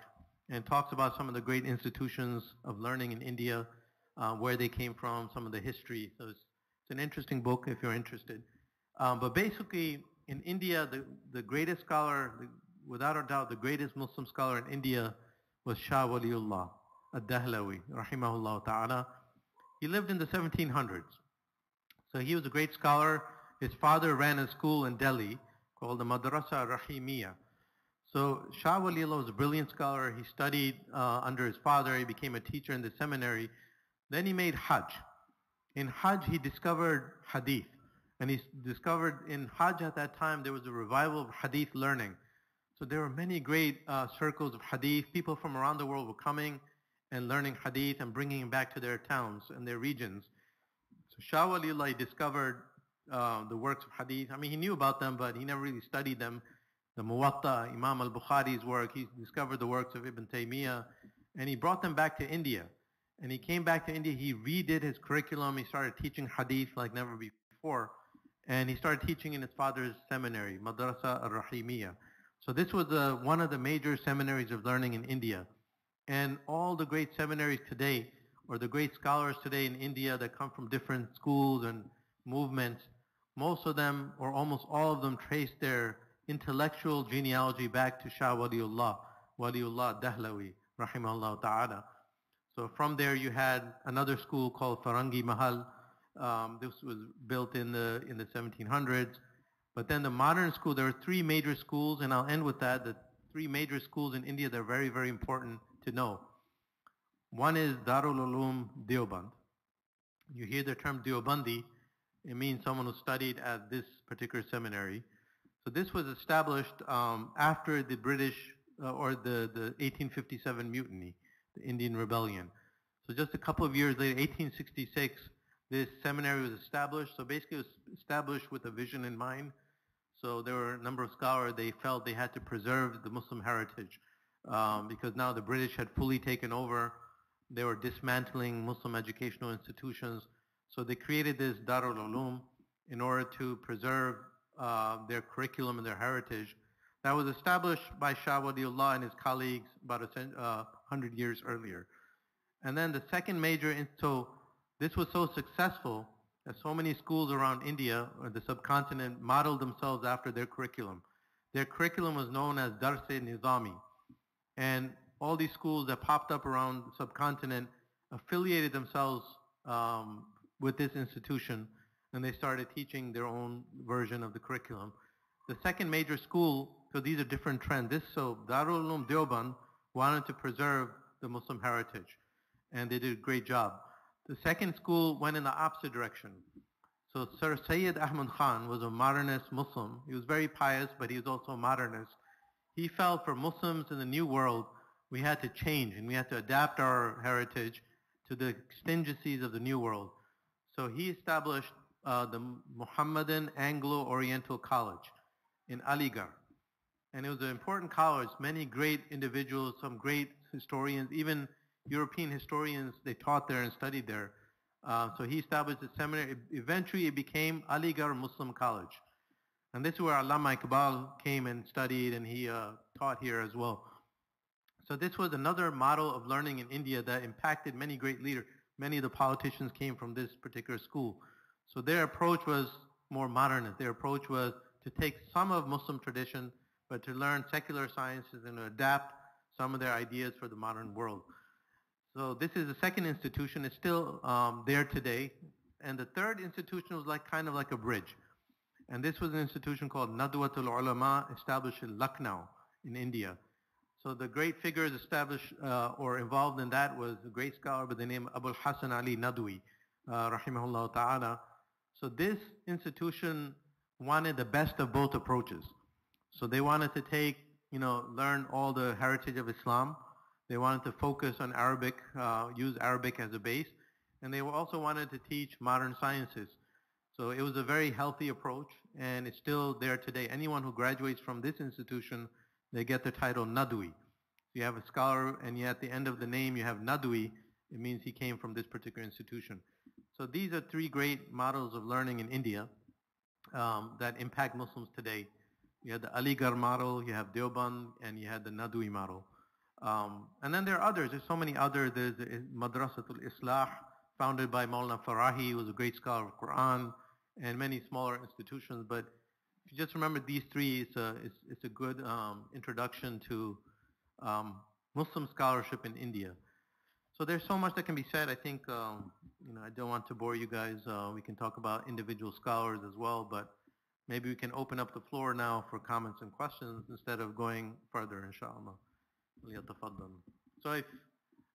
and talks about some of the great institutions of learning in India, uh, where they came from, some of the history. So it's, it's an interesting book if you're interested. Um, but basically, in India, the, the greatest scholar, the, without a doubt, the greatest Muslim scholar in India was Shah Waliullah ad-Dahlawi, rahimahullah ta'ala. He lived in the 1700s. So he was a great scholar. His father ran a school in Delhi called the Madrasa Rahimiyya. So Shah Waliullah was a brilliant scholar. He studied uh, under his father. He became a teacher in the seminary. Then he made Hajj. In Hajj, he discovered Hadith. And he discovered in Hajj at that time, there was a revival of Hadith learning. So there were many great uh, circles of Hadith. People from around the world were coming and learning Hadith and bringing it back to their towns and their regions. So Shah Waliullah discovered uh, the works of Hadith. I mean, he knew about them, but he never really studied them. The Muwatta, Imam al-Bukhari's work, he discovered the works of Ibn Taymiyyah, and he brought them back to India. And he came back to India, he redid his curriculum, he started teaching Hadith like never before, and he started teaching in his father's seminary, Madrasa al-Rahimiyya. So this was uh, one of the major seminaries of learning in India. And all the great seminaries today, or the great scholars today in India that come from different schools and movements, most of them, or almost all of them, trace their intellectual genealogy back to Shah Waliullah, Waliullah Dahlawi, rahimahullah ta'ala. So from there you had another school called Farangi Mahal. Um, this was built in the, in the 1700s. But then the modern school, there are three major schools, and I'll end with that. The three major schools in India that are very, very important to know. One is Darul Uloom Deoband. You hear the term Deobandi, it means someone who studied at this particular seminary. So this was established um, after the British uh, or the, the 1857 mutiny, the Indian Rebellion. So just a couple of years later, 1866, this seminary was established. So basically it was established with a vision in mind so there were a number of scholars, they felt they had to preserve the Muslim heritage um, because now the British had fully taken over. They were dismantling Muslim educational institutions. So they created this Darul Uloom in order to preserve uh, their curriculum and their heritage. That was established by Shah Waliullah and his colleagues about a uh, hundred years earlier. And then the second major, so this was so successful that so many schools around India or the subcontinent modeled themselves after their curriculum. Their curriculum was known as Darse Nizami. And all these schools that popped up around the subcontinent affiliated themselves um, with this institution and they started teaching their own version of the curriculum. The second major school, so these are different trends. This, so Darul Uloom Deoband wanted to preserve the Muslim heritage and they did a great job. The second school went in the opposite direction. So Sir Sayyid Ahmad Khan was a modernist Muslim. He was very pious, but he was also a modernist. He felt for Muslims in the New World, we had to change and we had to adapt our heritage to the stringencies of the New World. So he established uh, the Muhammadan Anglo-Oriental College in Aligarh. And it was an important college. Many great individuals, some great historians, even European historians, they taught there and studied there. Uh, so he established a seminary. Eventually it became Aligarh Muslim College. And this is where Allama Iqbal came and studied and he uh, taught here as well. So this was another model of learning in India that impacted many great leaders. Many of the politicians came from this particular school. So their approach was more modernist. Their approach was to take some of Muslim tradition, but to learn secular sciences and to adapt some of their ideas for the modern world. So this is the second institution. It's still um, there today. And the third institution was like kind of like a bridge. And this was an institution called Nadwatul Ulama, established in Lucknow in India. So the great figures established uh, or involved in that was a great scholar by the name Abul Hassan Ali Nadwi, uh, rahimahullah ta'ala. So this institution wanted the best of both approaches. So they wanted to take, you know, learn all the heritage of Islam. They wanted to focus on Arabic, uh, use Arabic as a base. And they also wanted to teach modern sciences. So it was a very healthy approach, and it's still there today. Anyone who graduates from this institution, they get the title Nadwi. You have a scholar, and yet at the end of the name you have Nadwi. It means he came from this particular institution. So these are three great models of learning in India um, that impact Muslims today. You have the Aligarh model, you have Deoband, and you have the Nadwi model. Um, and then there are others. There's so many others. There's Madrasatul Islah, founded by Maulana Farahi, who was a great scholar of Quran and many smaller institutions. But you just remember these three, it's a, it's, it's a good um, introduction to um, Muslim scholarship in India. So there's so much that can be said. I think, um, you know, I don't want to bore you guys. Uh, we can talk about individual scholars as well, but maybe we can open up the floor now for comments and questions instead of going further, inshallah. So if,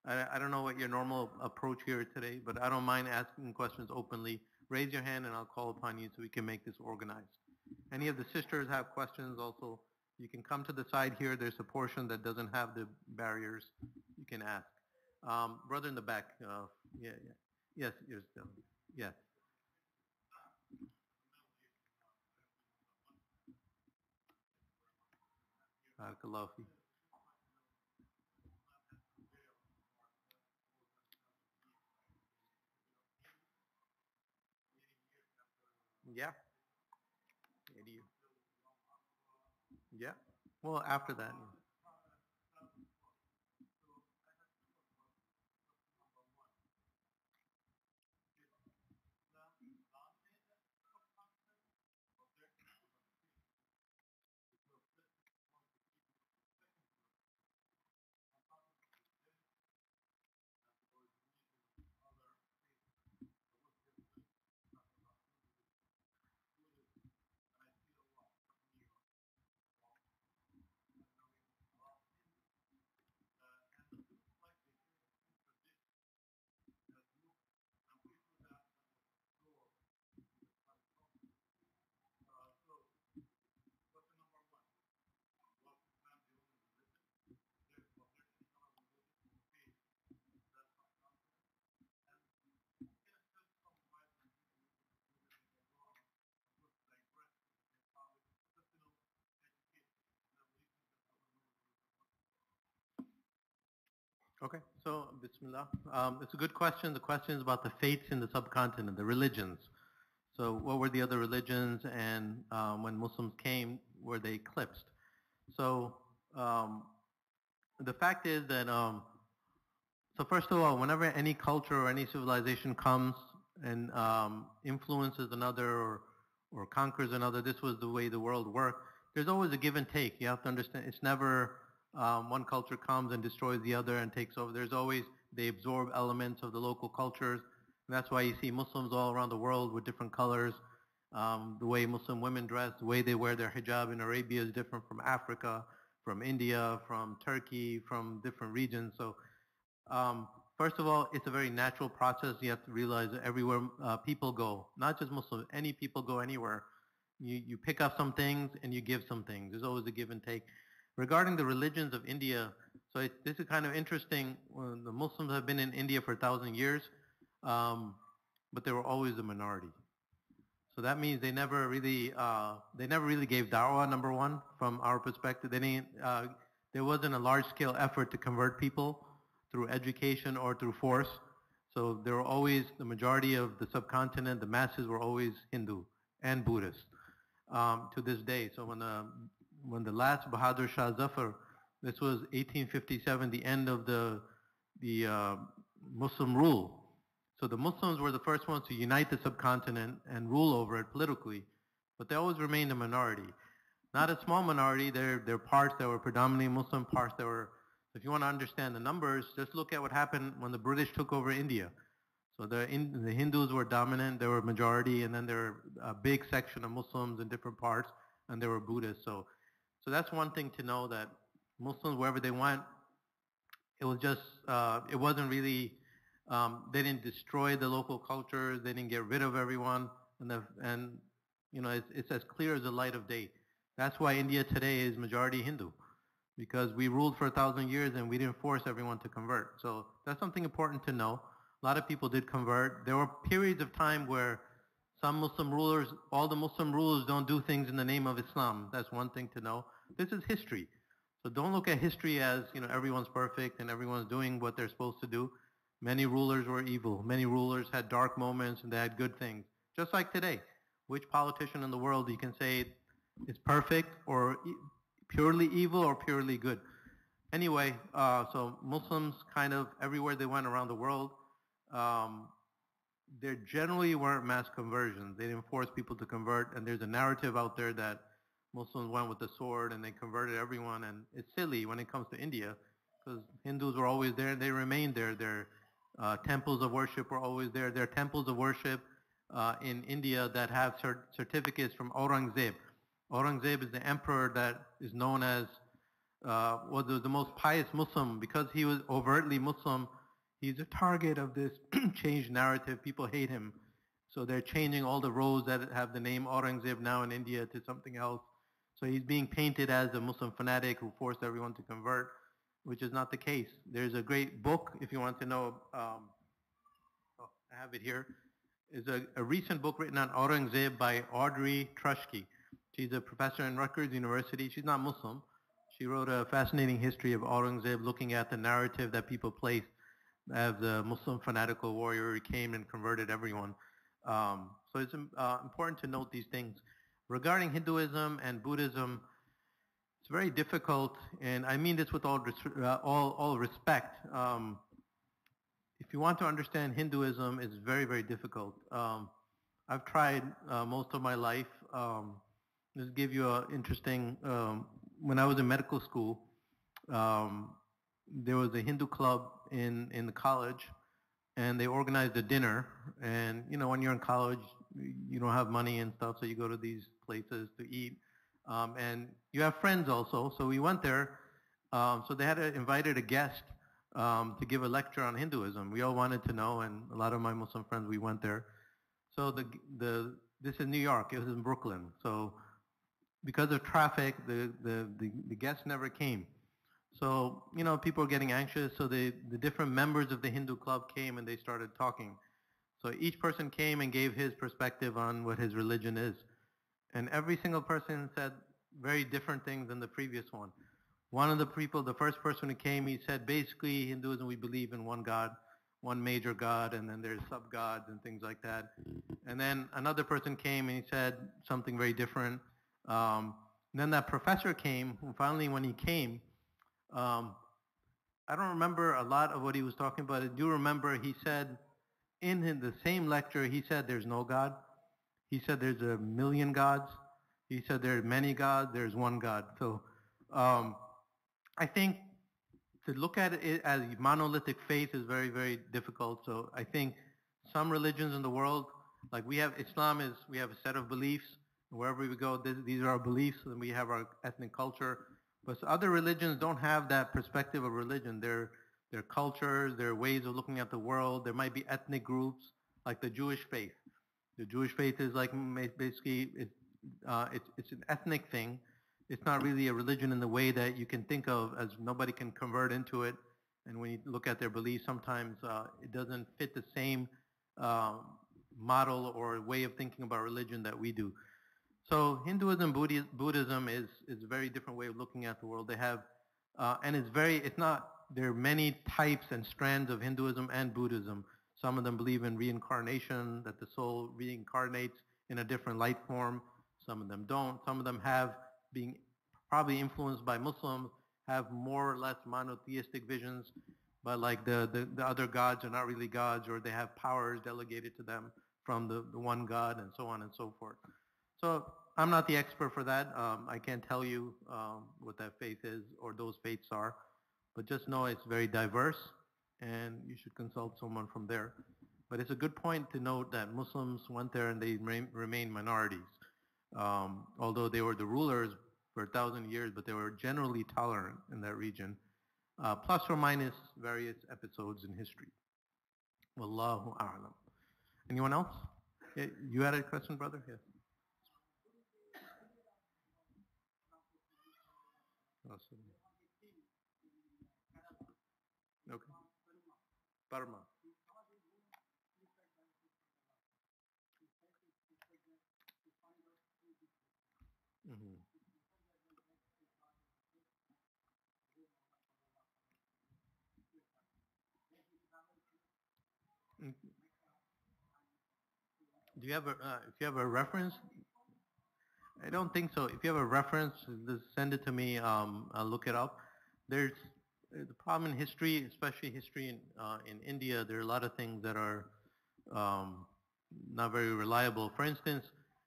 I, I don't know what your normal approach here today, but I don't mind asking questions openly raise your hand and I'll call upon you so we can make this organized. Any of the sisters have questions also, you can come to the side here. There's a portion that doesn't have the barriers. You can ask. Um, brother in the back. Uh, yeah, yeah. Yes, you're still. Yes. Barakallahu. Yeah, do you? Yeah. Well, after that. Okay, so Bismillah. Um, it's a good question. The question is about the faiths in the subcontinent, the religions. So what were the other religions and um, when Muslims came, were they eclipsed? So um, the fact is that, um, so first of all, whenever any culture or any civilization comes and um, influences another or, or conquers another, this was the way the world worked, there's always a give and take. You have to understand, it's never um, one culture comes and destroys the other and takes over. There's always, they absorb elements of the local cultures. And that's why you see Muslims all around the world with different colors. Um, the way Muslim women dress, the way they wear their hijab in Arabia is different from Africa, from India, from Turkey, from different regions. So um, first of all, it's a very natural process. You have to realize that everywhere uh, people go, not just Muslims, any people go anywhere, you, you pick up some things and you give some things. There's always a give and take. Regarding the religions of India, so it, this is kind of interesting. Well, the Muslims have been in India for a thousand years, um, but they were always a minority. So that means they never really uh, they never really gave da'wah. Number one, from our perspective, they didn't, uh, there wasn't a large-scale effort to convert people through education or through force. So there were always the majority of the subcontinent, the masses were always Hindu and Buddhist um, to this day. So when the when the last Bahadur Shah Zafar, this was 1857, the end of the, the uh, Muslim rule. So the Muslims were the first ones to unite the subcontinent and rule over it politically, but they always remained a minority. Not a small minority, there, there are parts that were predominantly Muslim, parts that were If you want to understand the numbers, just look at what happened when the British took over India. So the, in, the Hindus were dominant, they were majority, and then there were a big section of Muslims in different parts, and there were Buddhists. So, so that's one thing to know that Muslims, wherever they went, it was just, uh, it wasn't really, um, they didn't destroy the local culture, they didn't get rid of everyone, and, the, and you know, it's, it's as clear as the light of day. That's why India today is majority Hindu, because we ruled for a thousand years and we didn't force everyone to convert. So that's something important to know. A lot of people did convert. There were periods of time where some Muslim rulers, all the Muslim rulers don't do things in the name of Islam. That's one thing to know. This is history. So don't look at history as, you know, everyone's perfect and everyone's doing what they're supposed to do. Many rulers were evil. Many rulers had dark moments and they had good things. Just like today. Which politician in the world you can say is perfect or purely evil or purely good? Anyway, uh, so Muslims kind of everywhere they went around the world, um, there generally weren't mass conversions. They didn't force people to convert, and there's a narrative out there that Muslims went with the sword and they converted everyone, and it's silly when it comes to India, because Hindus were always there and they remained there. Their uh, temples of worship were always there. There are temples of worship uh, in India that have cert- certificates from Aurangzeb. Aurangzeb is the emperor that is known as uh, was the, the most pious Muslim because he was overtly Muslim he's a target of this changed narrative. People hate him. So they're changing all the roads that have the name Aurangzeb now in India to something else. So he's being painted as a Muslim fanatic who forced everyone to convert, which is not the case. There's a great book, if you want to know, um, oh, I have it here, is a, a recent book written on Aurangzeb by Audrey Truschke. She's a professor in Rutgers University. She's not Muslim. She wrote a fascinating history of Aurangzeb looking at the narrative that people place as a Muslim fanatical warrior. who came and converted everyone. Um, so it's uh, important to note these things. Regarding Hinduism and Buddhism, it's very difficult, and I mean this with all uh, all, all respect. Um, if you want to understand Hinduism, it's very very difficult. Um, I've tried uh, most of my life. Um, just give you an interesting. Um, when I was in medical school, um, there was a Hindu club in in the college, and they organized a dinner. And you know, when you're in college, you don't have money and stuff, so you go to these places to eat. Um, and you have friends also, so we went there. Um, so they had a, invited a guest um, to give a lecture on Hinduism. We all wanted to know, and a lot of my Muslim friends, we went there. So the the this is New York. It was in Brooklyn. So because of traffic, the the the, the guest never came. So, you know, people are getting anxious, so the, the different members of the Hindu club came and they started talking. So each person came and gave his perspective on what his religion is. And every single person said very different things than the previous one. One of the people, the first person who came, he said, basically, Hinduism, we believe in one God, one major God, and then there's sub-gods and things like that. And then another person came and he said something very different. Um, then that professor came, and finally when he came, um, I don't remember a lot of what he was talking about. I do remember he said in the same lecture, he said there's no God. He said there's a million gods. He said there are many gods, there's one God. So um, I think to look at it as monolithic faith is very, very difficult. So I think some religions in the world, like we have Islam is, we have a set of beliefs. Wherever we go, this, these are our beliefs, and we have our ethnic culture. But other religions don't have that perspective of religion. Their, their cultures, their ways of looking at the world. There might be ethnic groups like the Jewish faith. The Jewish faith is like basically it's, uh, it's, it's an ethnic thing. It's not really a religion in the way that you can think of as nobody can convert into it. And when you look at their beliefs, sometimes uh, it doesn't fit the same uh, model or way of thinking about religion that we do. So Hinduism, Buddhism is, is a very different way of looking at the world. They have, uh, and it's very, it's not, there are many types and strands of Hinduism and Buddhism. Some of them believe in reincarnation, that the soul reincarnates in a different light form. Some of them don't. Some of them have, being probably influenced by Muslims, have more or less monotheistic visions, but like the, the, the other gods are not really gods, or they have powers delegated to them from the, the one God, and so on and so forth. So I'm not the expert for that. Um, I can't tell you um, what that faith is or those faiths are. But just know it's very diverse, and you should consult someone from there. But it's a good point to note that Muslims went there and they remain, minorities. Um, although they were the rulers for a thousand years, but they were generally tolerant in that region, uh, plus or minus various episodes in history. Wallahu a'lam. Anyone else? You had a question, brother? Yes. Okay. Burma. Mhm. Mm. Do you have a, uh, if you have a reference? I don't think so. If you have a reference, just send it to me. Um, I'll look it up. There's the problem in history, especially history in, uh, in India, there are a lot of things that are um, not very reliable. For instance,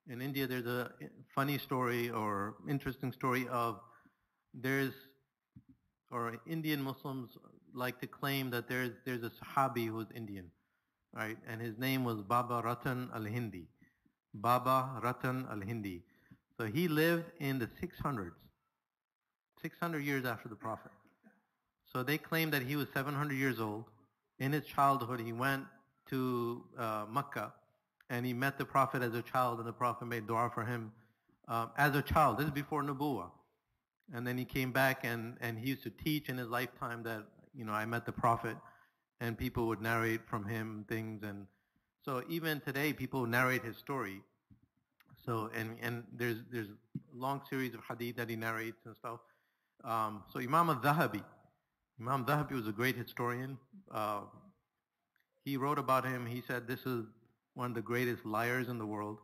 in India, there's a funny story or interesting story of there's, or Indian Muslims like to claim that there's, there's a Sahabi who's Indian, right? And his name was Baba Ratan al-Hindi. Baba Ratan al-Hindi. So he lived in the 600s, 600 years after the Prophet. So they claim that he was 700 years old. In his childhood, he went to uh, Mecca and he met the Prophet as a child, and the Prophet made dua for him um, as a child. This is before Nubuwa. And then he came back and, and he used to teach in his lifetime that, you know, I met the Prophet and people would narrate from him things. And so even today, people narrate his story. So, and, and there's, there's a long series of hadith that he narrates and stuff. Um, so Imam al-Zahabi, Imam Zahabi was a great historian. Uh, he wrote about him. He said this is one of the greatest liars in the world.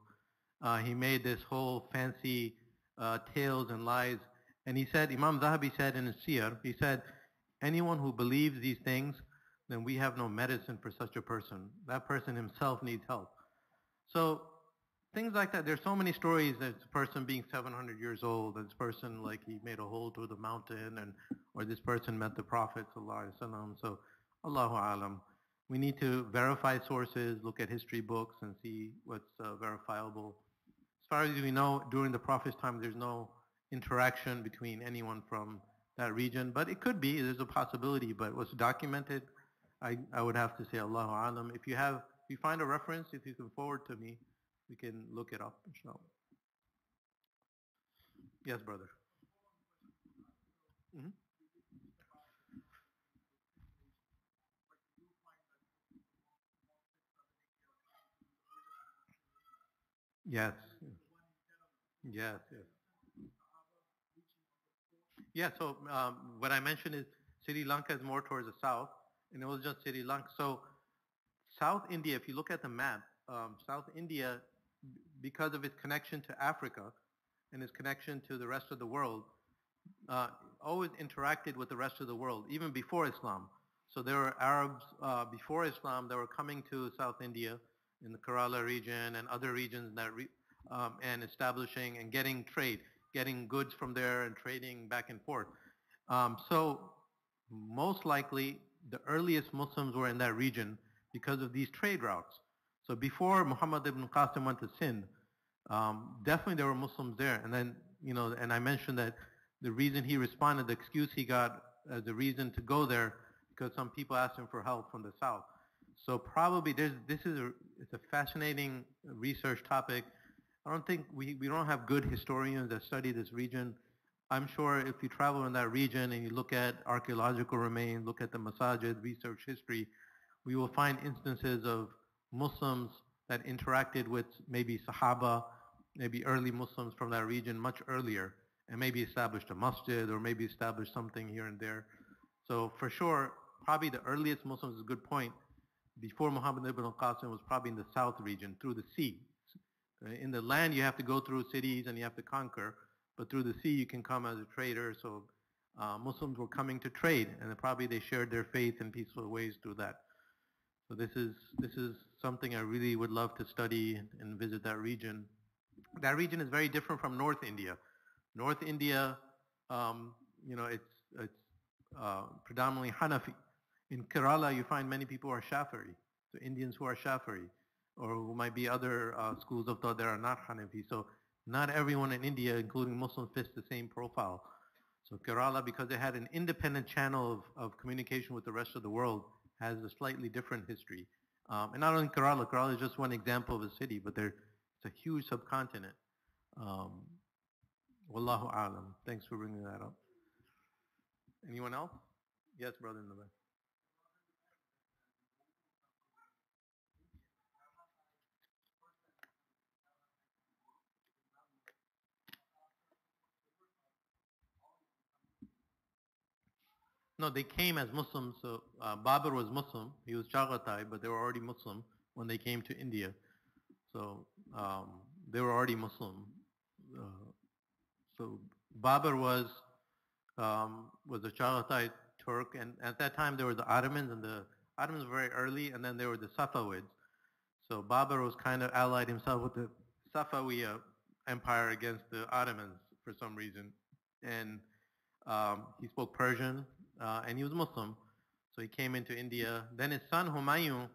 Uh, he made this whole fancy uh, tales and lies. And he said, Imam Zahabi said in his Siyar, he said, anyone who believes these things, then we have no medicine for such a person. That person himself needs help. So things like that. There's so many stories that this person being 700 years old, this person like he made a hole through the mountain, and or this person met the Prophet. So Allahu alam. We need to verify sources, look at history books, and see what's uh, verifiable. As far as we know, during the Prophet's time, there's no interaction between anyone from that region, but it could be. There's a possibility, but what's documented, I, I would have to say Allahu alam. If you have, if you find a reference, if you can forward to me, we can look it up, inshallah. Yes, brother. Mm-hmm. Yes. Yes, yes. Yeah, so um, what I mentioned is Sri Lanka is more towards the south, and it was just Sri Lanka. So South India, if you look at the map, um, South India, because of its connection to Africa and its connection to the rest of the world, uh, always interacted with the rest of the world, even before Islam. So there were Arabs uh, before Islam that were coming to South India in the Kerala region and other regions that re- um, and establishing and getting trade, getting goods from there and trading back and forth. Um, so most likely the earliest Muslims were in that region because of these trade routes. So before Muhammad ibn Qasim went to Sindh, um, definitely there were Muslims there. And then, you know, and I mentioned that the reason he responded, the excuse he got as a reason to go there, because some people asked him for help from the south. So probably there's, this is a, it's a fascinating research topic. I don't think we, we don't have good historians that study this region. I'm sure if you travel in that region and you look at archaeological remains, look at the masajid, research history, we will find instances of Muslims that interacted with maybe Sahaba, maybe early Muslims from that region much earlier, and maybe established a masjid or maybe established something here and there. So for sure, probably the earliest Muslims is a good point. Before Muhammad ibn al-Qasim was probably in the south region through the sea. In the land you have to go through cities and you have to conquer, but through the sea you can come as a trader. So uh, Muslims were coming to trade, and probably they shared their faith in peaceful ways through that. So this is this is something I really would love to study and visit that region. That region is very different from North India. North India, um, you know, it's it's uh, predominantly Hanafi. In Kerala, you find many people are Shafi'i, so Indians who are Shafi'i, or who might be other uh, schools of thought that are not Hanafi. So not everyone in India, including Muslims, fits the same profile. So Kerala, because it had an independent channel of, of communication with the rest of the world, has a slightly different history. Um, and not only Kerala, Kerala is just one example of a city, but there, it's a huge subcontinent. Um, Wallahu alam. Thanks for bringing that up. Anyone else? Yes, brother in the back. No, they came as Muslims. So uh, Babur was Muslim. He was Chagatai, but they were already Muslim when they came to India. So um, they were already Muslim. Uh, so Babur was um, was a Chagatai Turk, and at that time there were the Ottomans, and the Ottomans were very early, and then there were the Safavids. So Babur was kind of allied himself with the Safawiya empire against the Ottomans for some reason, and um, he spoke Persian, uh, and he was Muslim. So he came into India. Then his son Humayun,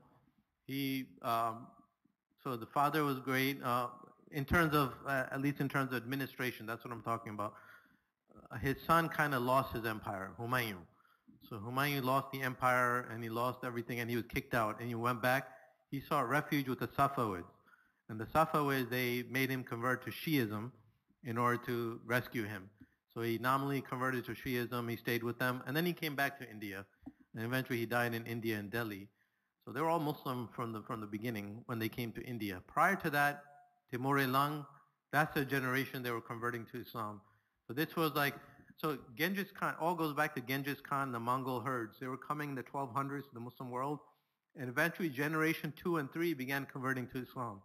he, um, so the father was great uh, in terms of, uh, at least in terms of administration. That's what I'm talking about. Uh, his son kind of lost his empire, Humayun. So Humayun lost the empire and he lost everything and he was kicked out and he went back. He sought refuge with the Safavids. And the Safavids, they made him convert to Shiism in order to rescue him. So he nominally converted to Shiism. He stayed with them, and then he came back to India, and eventually he died in India in Delhi. So they were all Muslim from the from the beginning when they came to India. Prior to that, Timur Lang, that's a generation they were converting to Islam. So this was like so Genghis Khan all goes back to Genghis Khan, the Mongol herds. They were coming in the 1200s to the Muslim world, and eventually generation two and three began converting to Islam.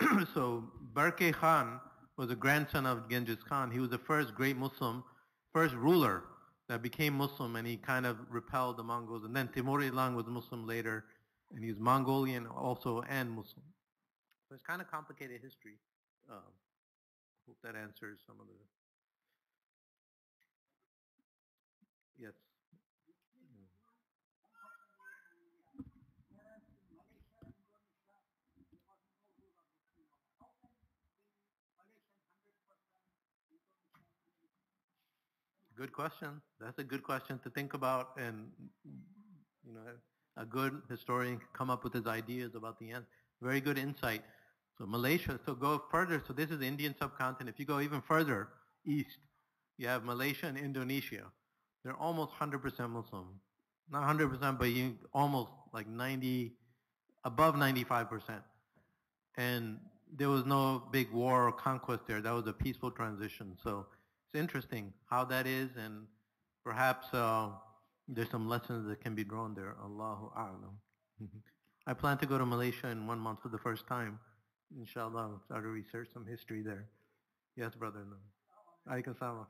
so Berke Khan was a grandson of Genghis Khan. He was the first great Muslim, first ruler that became Muslim, and he kind of repelled the Mongols. And then Timur Ilang was Muslim later, and he was Mongolian also and Muslim. So it's kind of complicated history. Um, hope that answers some of the. Yes. Good question. That's a good question to think about, and you know, a good historian can come up with his ideas about the end. Very good insight. So Malaysia. So go further. So this is the Indian subcontinent. If you go even further east, you have Malaysia and Indonesia. They're almost 100% Muslim. Not 100%, but you almost like 90, above 95%. And there was no big war or conquest there. That was a peaceful transition. So it's interesting how that is, and perhaps uh, there's some lessons that can be drawn there. Allahu A'lam. I plan to go to Malaysia in one month for the first time. Inshallah, I'll start to research some history there. Yes, brother. No. Alaikum salam.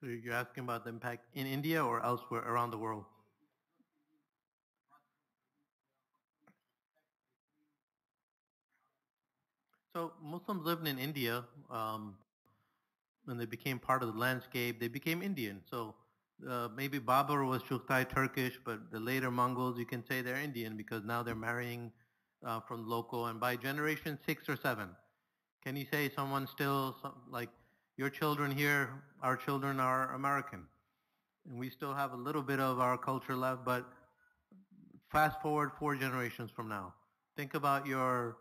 So you're asking about the impact in India or elsewhere around the world? So Muslims lived in India um, when they became part of the landscape. They became Indian. So uh, maybe Babur was Chugtai Turkish, but the later Mongols, you can say they're Indian because now they're marrying uh, from local. And by generation six or seven, can you say someone still like your children here, our children are American. And we still have a little bit of our culture left, but fast forward four generations from now. Think about your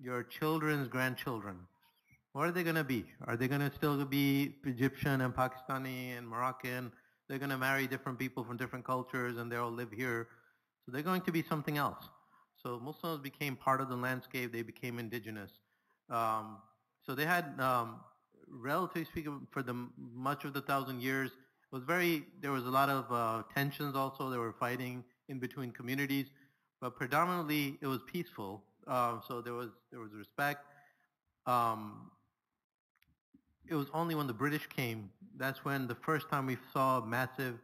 your children's grandchildren. What are they going to be? Are they going to still be Egyptian and Pakistani and Moroccan? They're going to marry different people from different cultures and they all live here. So they're going to be something else. So Muslims became part of the landscape. They became indigenous. Um, so they had, um, relatively speaking, for the much of the thousand years, it was very. There was a lot of uh, tensions. Also, they were fighting in between communities, but predominantly it was peaceful. Uh, so there was there was respect. Um, it was only when the British came that's when the first time we saw massive,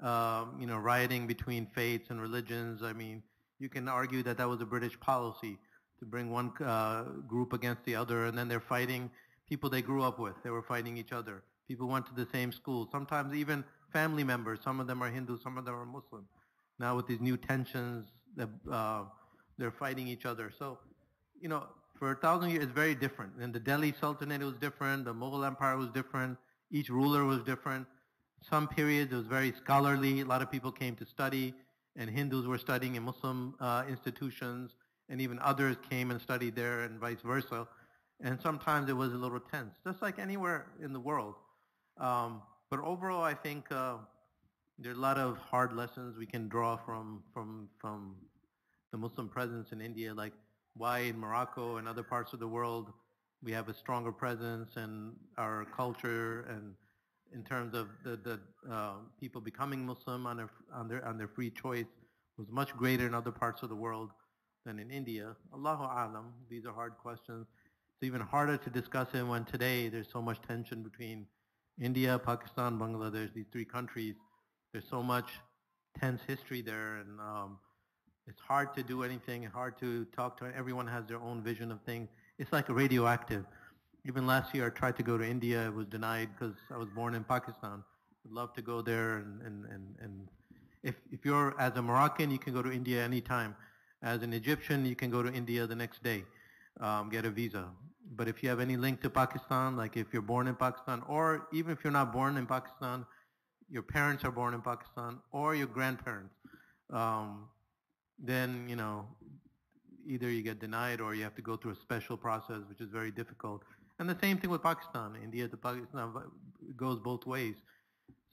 um, you know, rioting between faiths and religions. I mean, you can argue that that was a British policy to bring one uh, group against the other, and then they're fighting people they grew up with. They were fighting each other. People went to the same school. Sometimes even family members. Some of them are Hindu, some of them are Muslim. Now with these new tensions, uh, they're fighting each other. So, you know, for a thousand years, it's very different. And the Delhi Sultanate was different. The Mughal Empire was different. Each ruler was different. Some periods it was very scholarly. A lot of people came to study, and Hindus were studying in Muslim uh, institutions, and even others came and studied there, and vice versa. And sometimes it was a little tense, just like anywhere in the world. Um, but overall, I think uh, there are a lot of hard lessons we can draw from from from the Muslim presence in India, like why in Morocco and other parts of the world we have a stronger presence and our culture and in terms of the, the uh, people becoming Muslim on their, on, their, on their free choice was much greater in other parts of the world than in India. Allahu Alam, these are hard questions. It's even harder to discuss it when today there's so much tension between India, Pakistan, Bangladesh, these three countries. There's so much tense history there and um, it's hard to do anything, hard to talk to. Everyone has their own vision of things. It's like a radioactive. Even last year, I tried to go to India. It was denied because I was born in Pakistan. I'd love to go there, and, and, and, and if, if you're, as a Moroccan, you can go to India anytime. As an Egyptian, you can go to India the next day, um, get a visa. But if you have any link to Pakistan, like if you're born in Pakistan, or even if you're not born in Pakistan, your parents are born in Pakistan, or your grandparents, um, then, you know, either you get denied or you have to go through a special process, which is very difficult. And the same thing with Pakistan. India to Pakistan goes both ways.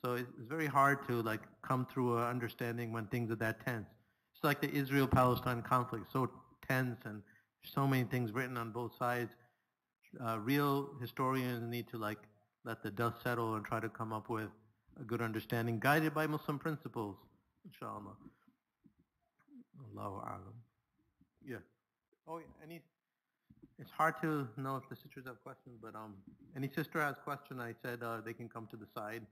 So it's, very hard to like come through an understanding when things are that tense. It's like the Israel-Palestine conflict, so tense and so many things written on both sides. Uh, real historians need to like let the dust settle and try to come up with a good understanding, guided by Muslim principles, inshallah. Allahu alam. Yeah. Oh, any, it's hard to know if the sisters have questions, but um, any sister has question, I said uh, they can come to the side.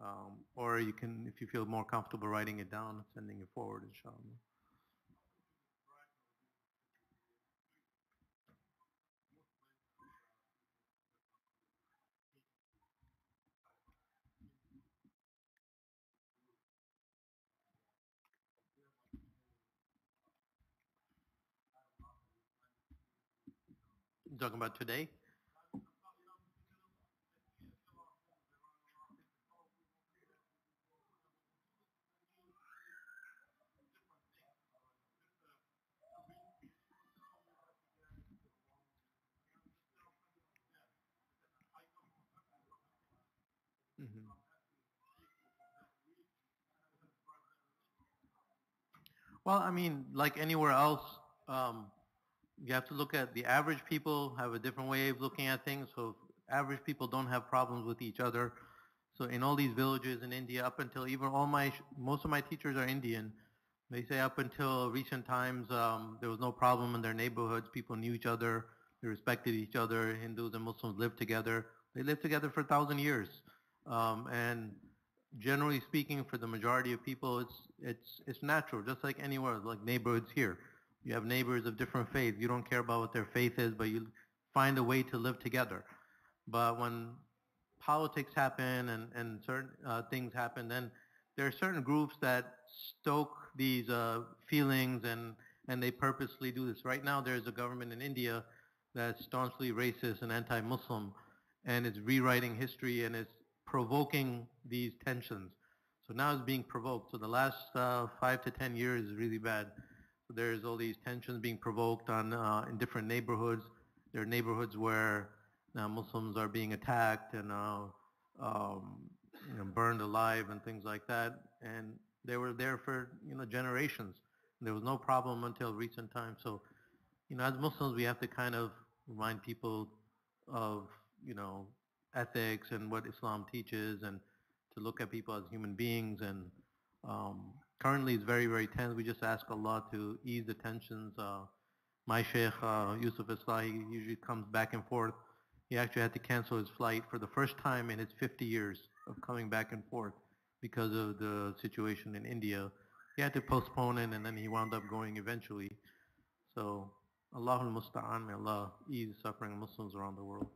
Um, or you can, if you feel more comfortable writing it down, sending it forward, inshallah. Talking about today? Mm-hmm. Well, I mean, like anywhere else, um, you have to look at the average people have a different way of looking at things. So average people don't have problems with each other. So in all these villages in India, up until even all my, most of my teachers are Indian. They say up until recent times, um, there was no problem in their neighborhoods. People knew each other. They respected each other. Hindus and Muslims lived together. They lived together for a thousand years. Um, and generally speaking, for the majority of people, it's, it's, it's natural, just like anywhere, like neighborhoods here. You have neighbors of different faiths. You don't care about what their faith is, but you find a way to live together. But when politics happen and, and certain uh, things happen, then there are certain groups that stoke these uh, feelings and, and they purposely do this. Right now there's a government in India that's staunchly racist and anti-Muslim and it's rewriting history and it's provoking these tensions. So now it's being provoked. So the last uh, five to ten years is really bad. There's all these tensions being provoked on uh, in different neighborhoods. There are neighborhoods where now Muslims are being attacked and uh, um, you know, burned alive and things like that. And they were there for you know generations. There was no problem until recent times. So you know, as Muslims, we have to kind of remind people of you know ethics and what Islam teaches, and to look at people as human beings. And um, currently, it's very very tense. We just ask Allah to ease the tensions. Uh, my Sheikh uh, Yusuf Islahi usually comes back and forth. He actually had to cancel his flight for the first time in his 50 years of coming back and forth because of the situation in India. He had to postpone it and then he wound up going eventually. So Allahul Musta'an, may Allah ease suffering Muslims around the world.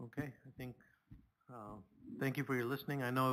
Okay, I think, uh, thank you for your listening. I know